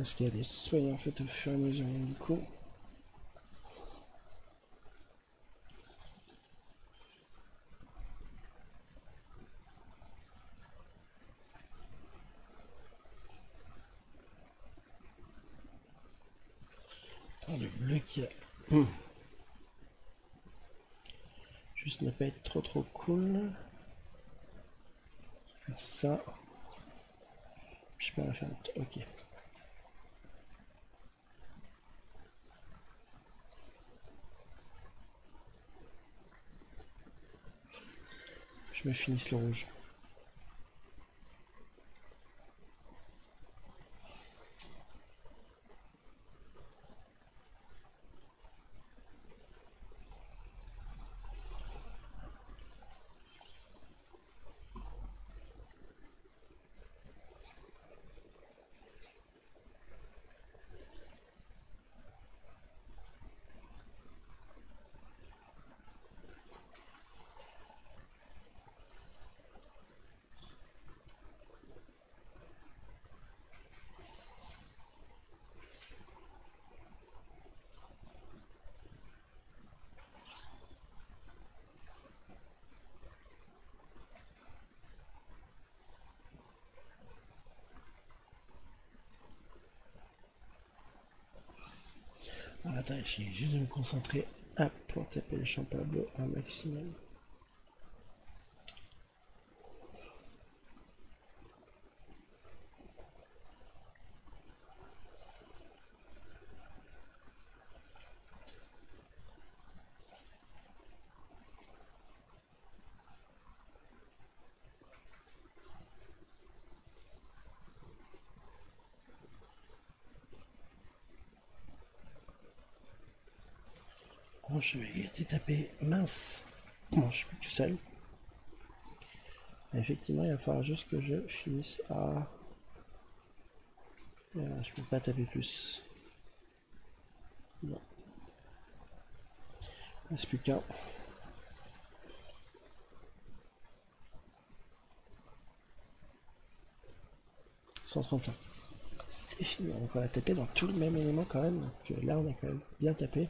Est-ce qu'il y a des soins en fait au fur et à mesure du coup ah, le bleu qui a juste ne pas être trop trop cool. Faire ça. Je peux la faire ok Je me finisse le rouge. Attends, j'ai juste me concentrer pour taper le champ Pablo un maximum. Je vais été tapé mince. je suis tout seul. Effectivement, il va falloir juste que je finisse à. Euh, je peux pas taper plus. Non. Il reste plus qu'un. C'est fini, on va taper dans tout le même élément quand même. Donc euh, là, on a quand même bien tapé.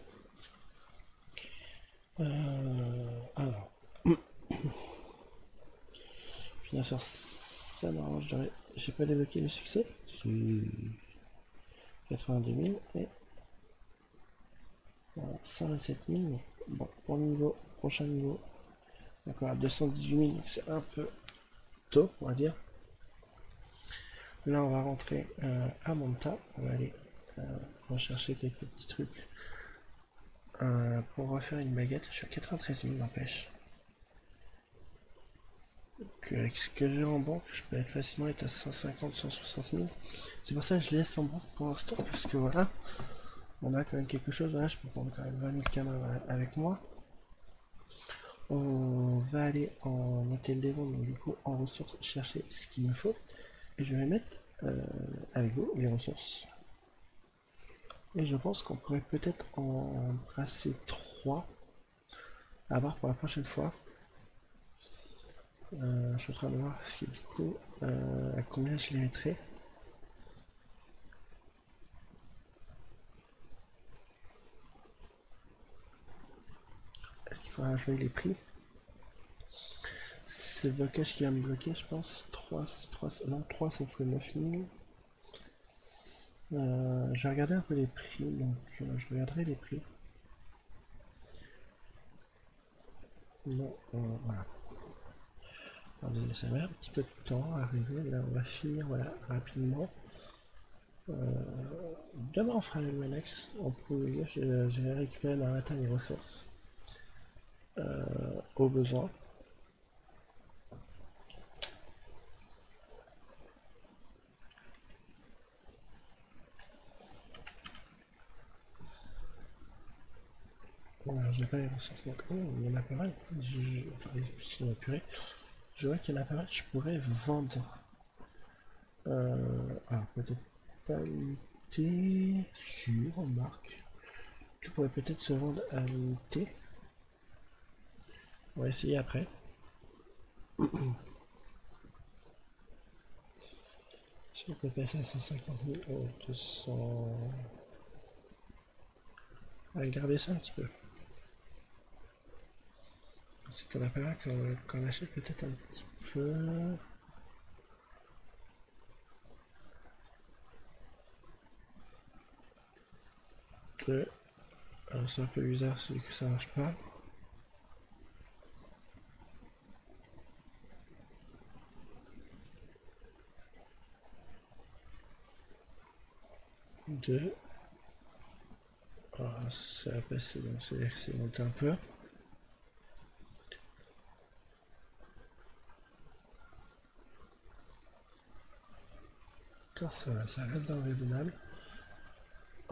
Euh, alors. Bien sûr, ça m'arrange. J'ai pas évoqué le succès. 82 000 et voilà, 127 000. Bon, pour le niveau, prochain niveau, D'accord, à 218 000, c'est un peu tôt, on va dire. Là, on va rentrer euh, à Monta. On va aller euh, rechercher quelques petits trucs euh, pour refaire une baguette. Je suis à 93 000, n'empêche. Avec ce que j'ai en banque, je peux facilement être à 150, 160 000. C'est pour ça que je laisse en banque pour l'instant, parce que voilà, on a quand même quelque chose. Je peux prendre quand même 20 000 caméras avec moi. On va aller en hôtel des ventes, donc du coup en ressources, chercher ce qu'il me faut. Et je vais mettre euh, avec vous les ressources. Et je pense qu'on pourrait peut-être en brasser 3 à voir pour la prochaine fois. Euh, je suis en train de voir ce qui du coup euh, à combien je les mettrais. Est-ce qu'il faudra jouer les prix? C'est le blocage qui va me bloquer, je pense. 3, 3, non, 3 ça ferait 9000. Euh, je vais regarder un peu les prix, donc euh, je regarderai les prix. Non, euh, voilà. Attendez, ça met un petit peu de temps à arriver. Là, on va finir voilà, rapidement. Demain, on fera Manex. On peut je, vais récupérer ma matin les ressources au besoin. Alors, j'ai pas les ressources donc il y en a pas mal. Je, enfin, les purée. Je vois qu'il y en a pas mal. Je pourrais vendre. Euh, alors, peut-être pas l'unité. Sur, marque. Tu pourrais peut-être se vendre à l'unité. On va essayer après. si on peut passer à 150 000 euros, 200... Regardez ça un petit peu. C'est un appareil qu'on achète peut-être un petit peu. C'est un peu bizarre celui que ça marche pas. Deux. Ah, ça a passé, donc c'est monté un peu. Ça, reste dans le raisonnable.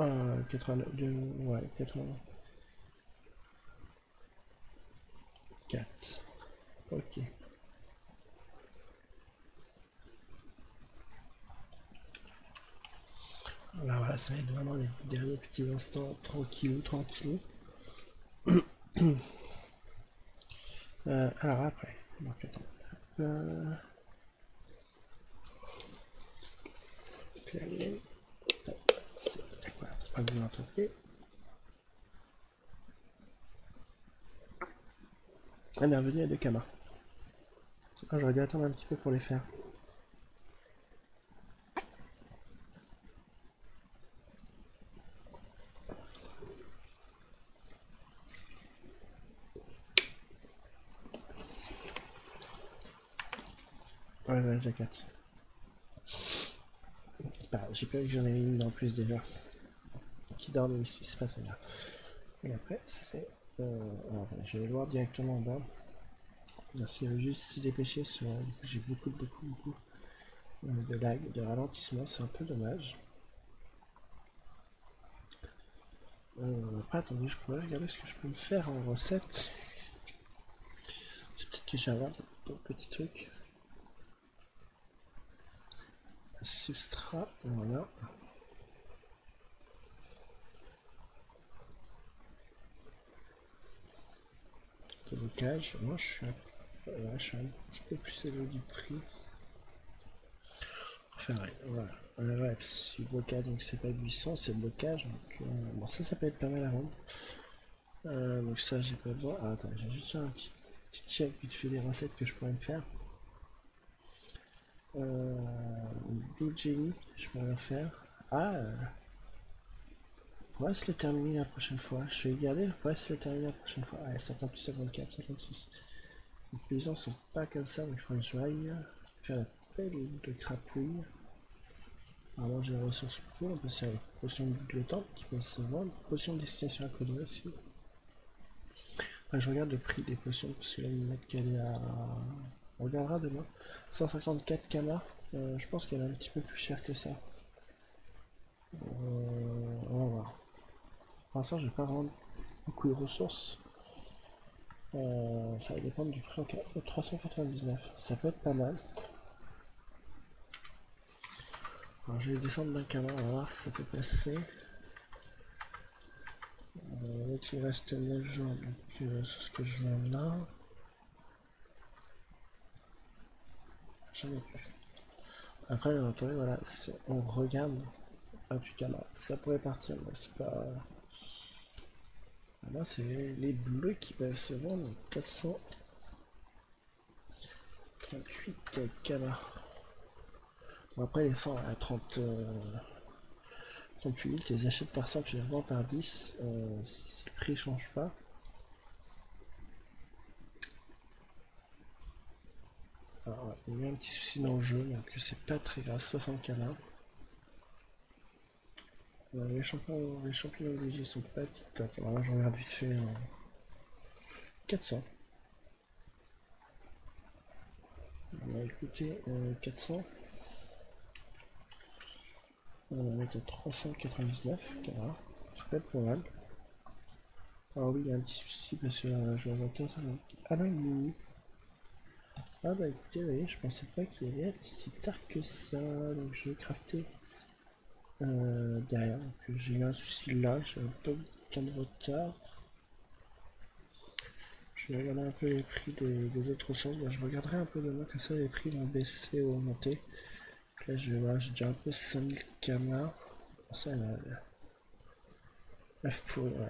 Euh, 82, ouais, 80. 4. Ok. Là, voilà, ça va être vraiment les derniers petits instants tranquillou, tranquillou. euh, alors après, euh... Clavier. Voilà, à deux camas. Ah, j'aurais dû attendre un petit peu pour les faire. 4. J'ai pas vu que j'en avais une en plus déjà. Qui dorment ici, c'est pas très bien. Et après, c'est. Euh, je vais voir directement en bas. C'est juste se dépêcher. J'ai beaucoup, beaucoup, beaucoup euh, de lag, de ralentissement, c'est un peu dommage. Euh, après, attendez, je pourrais regarder ce que je peux me faire en recette. C'est peut-être que j'ai avoir un petit truc substrat, voilà. De bocage, moi je suis, un, je suis un petit peu plus élevé du prix. Enfin, voilà. Ouais, c'est bocage, donc c'est pas 800, c'est bocage, donc euh, bon, ça, ça peut être pas mal à rendre. Euh, donc ça, j'ai pas besoin. Ah, attends, j'ai juste un petit, petit check vite fait des recettes que je pourrais me faire. Euh, Blue Genie, je peux le faire. Ah, euh, se le terminer la prochaine fois. Je vais garder, on se le terminer la prochaine fois. Allez, 50 54, 56. Les paysans sont pas comme ça, mais il faut que je aille faire la pelle de crapouille. Alors j'ai les ressources pour, on peut faire les potions de temps qui peuvent se vendre, potions de destination inconnue aussi. je regarde le prix des potions parce que là ils mettent qu'elle est à. On regardera demain. 154 kamas, euh, je pense qu'elle est un petit peu plus chère que ça. Euh, on va voir. Pour l'instant j'ai pas vraiment beaucoup de ressources. Euh, ça va dépendre du prix en 399. Ça peut être pas mal. Alors, je vais descendre d'un canard, on va voir si ça peut passer. Il reste 9 jours, donc c'est ce que je viens là. Après, voilà, on regarde. Ça pourrait partir, mais c'est pas. Là, c'est les bleus qui peuvent se vendre 438 canards après, les 100 à 30, 38, les achètes par 100, tu les revends par 10. Euh, si le prix change pas. Il y a un petit souci dans le jeu, donc c'est pas très grave. 60 canards. Euh, les champions, les champions sont pas top. Alors là, je regarde vite fait. 400. On va écouter 400. On va mettre 399, car ça peut être pas mal. Alors oui, il y a un petit souci parce que euh, je vois ça. Ah non, il Ah bah écoutez, je pensais pas qu'il allait être si tard que ça. Donc je vais crafter euh, derrière. J'ai eu un souci là, j'ai un peu de temps de retard. Je vais regarder un peu les prix des, autres ressources. je regarderai un peu demain comme ça les prix vont baisser ou augmenter. Là, je vais voir, j'ai déjà un peu 5000 camas. Ça, ouais,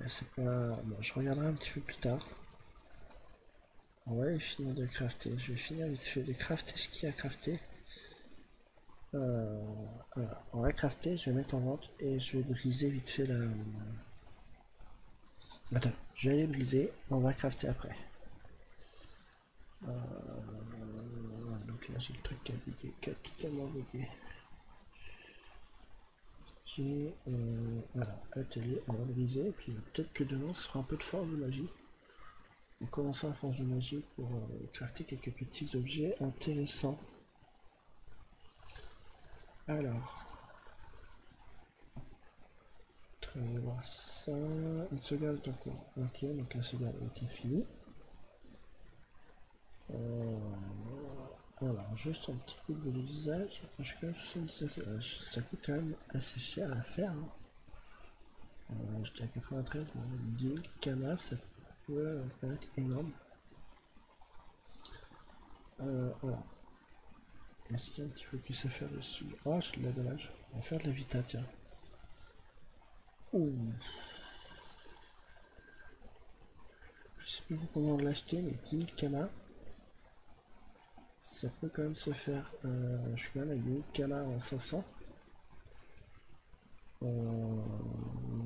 c'est pas. Bon, je regarderai un petit peu plus tard. Va finir de crafter. Je vais finir vite fait de crafter ce qu'il y a à crafter. Euh. On va crafter, je vais mettre en vente et je vais briser vite fait la. Attends, je vais aller briser, on va crafter après. Euh, donc là j'ai le truc qui a bugué, qui a. Ok, euh, voilà, atelier, on va briser, puis peut-être que demain on se fera un peu de force de magie. On commence à force de magie pour euh, crafter quelques petits objets intéressants. Alors, on va voir ça. Une seconde donc ok, donc la seconde été finie. Euh, voilà, juste un petit coup de visage. Ça, coûte quand même assez cher à faire. Hein. Euh, J'étais à 93, 10 000 canals, ça paraître énorme. Euh, voilà. Est-ce qu'il y a un petit focus à faire dessus? Oh, je l'ai dommage. On va faire de la vita, tiens. Je sais plus comment l'acheter, mais 10 000 canals ça peut quand même se faire. Euh, je suis quand même avec une canard en 500. Euh,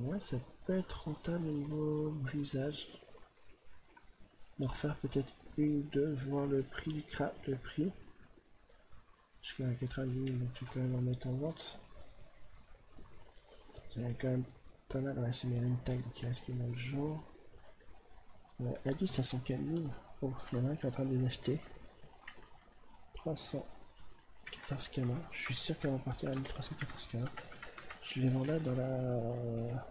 ouais, ça peut être rentable au niveau brisage. Va refaire peut-être une ou deux, voir le prix le prix. Je suis à 90 donc je vais quand même en mettre en vente. C'est quand même pas mal. Ouais, c'est une taille qui reste que dans le jour. Ouais, à 10, ça Oh, il y en a un qui est en train de les acheter. 314 camas. Je suis sûr qu'elle va partir à 1314 camas. Je les vends là dans la...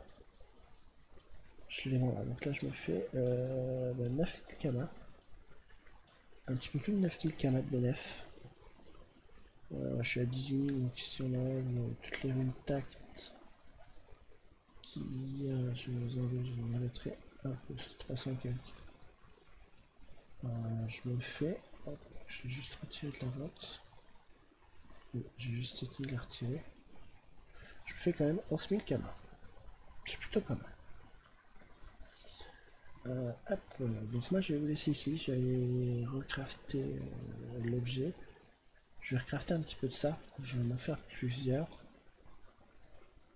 Je les vends. Donc là, je me fais euh, 9000 bah, camas. Un petit peu plus de 9000 camas de bénéf. je suis à 18 000, donc si on enlève toutes les runes tact qui... Euh, je vous je un peu, 300 quelques. Euh, je me fais je vais juste retirer de la vente. J'ai juste été de la retirer. Je me fais quand même 11 000 camas. C'est plutôt pas mal. Euh, hop, donc moi je vais vous laisser ici, je vais recrafter euh, l'objet. Je vais recrafter un petit peu de ça, je vais m'en faire plusieurs.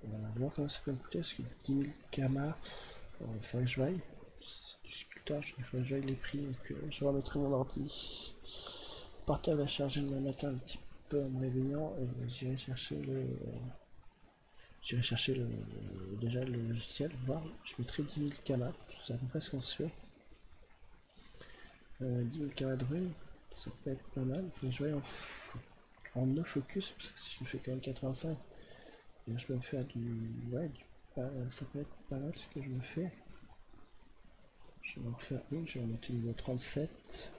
On va voir comment ça peut me coûter, parce que 10 000 kamas, il faudrait que je vaille. C'est du sculpteur, je vais que les prix, donc euh, je remettrai mon ordi portable à charger le matin un petit peu en me réveillant et j'irai chercher le. J'irai chercher le, déjà le logiciel, voir, je mettrai 10 000 camas, qu'on se fait. Euh, 10 000 camas de rune, ça peut être pas mal, je en, en no focus, parce que si je me fais quand même 85, je peux me faire du. Ouais, du, ça peut être pas mal ce que je me fais. Je vais en refaire une, je vais en mettre niveau 37.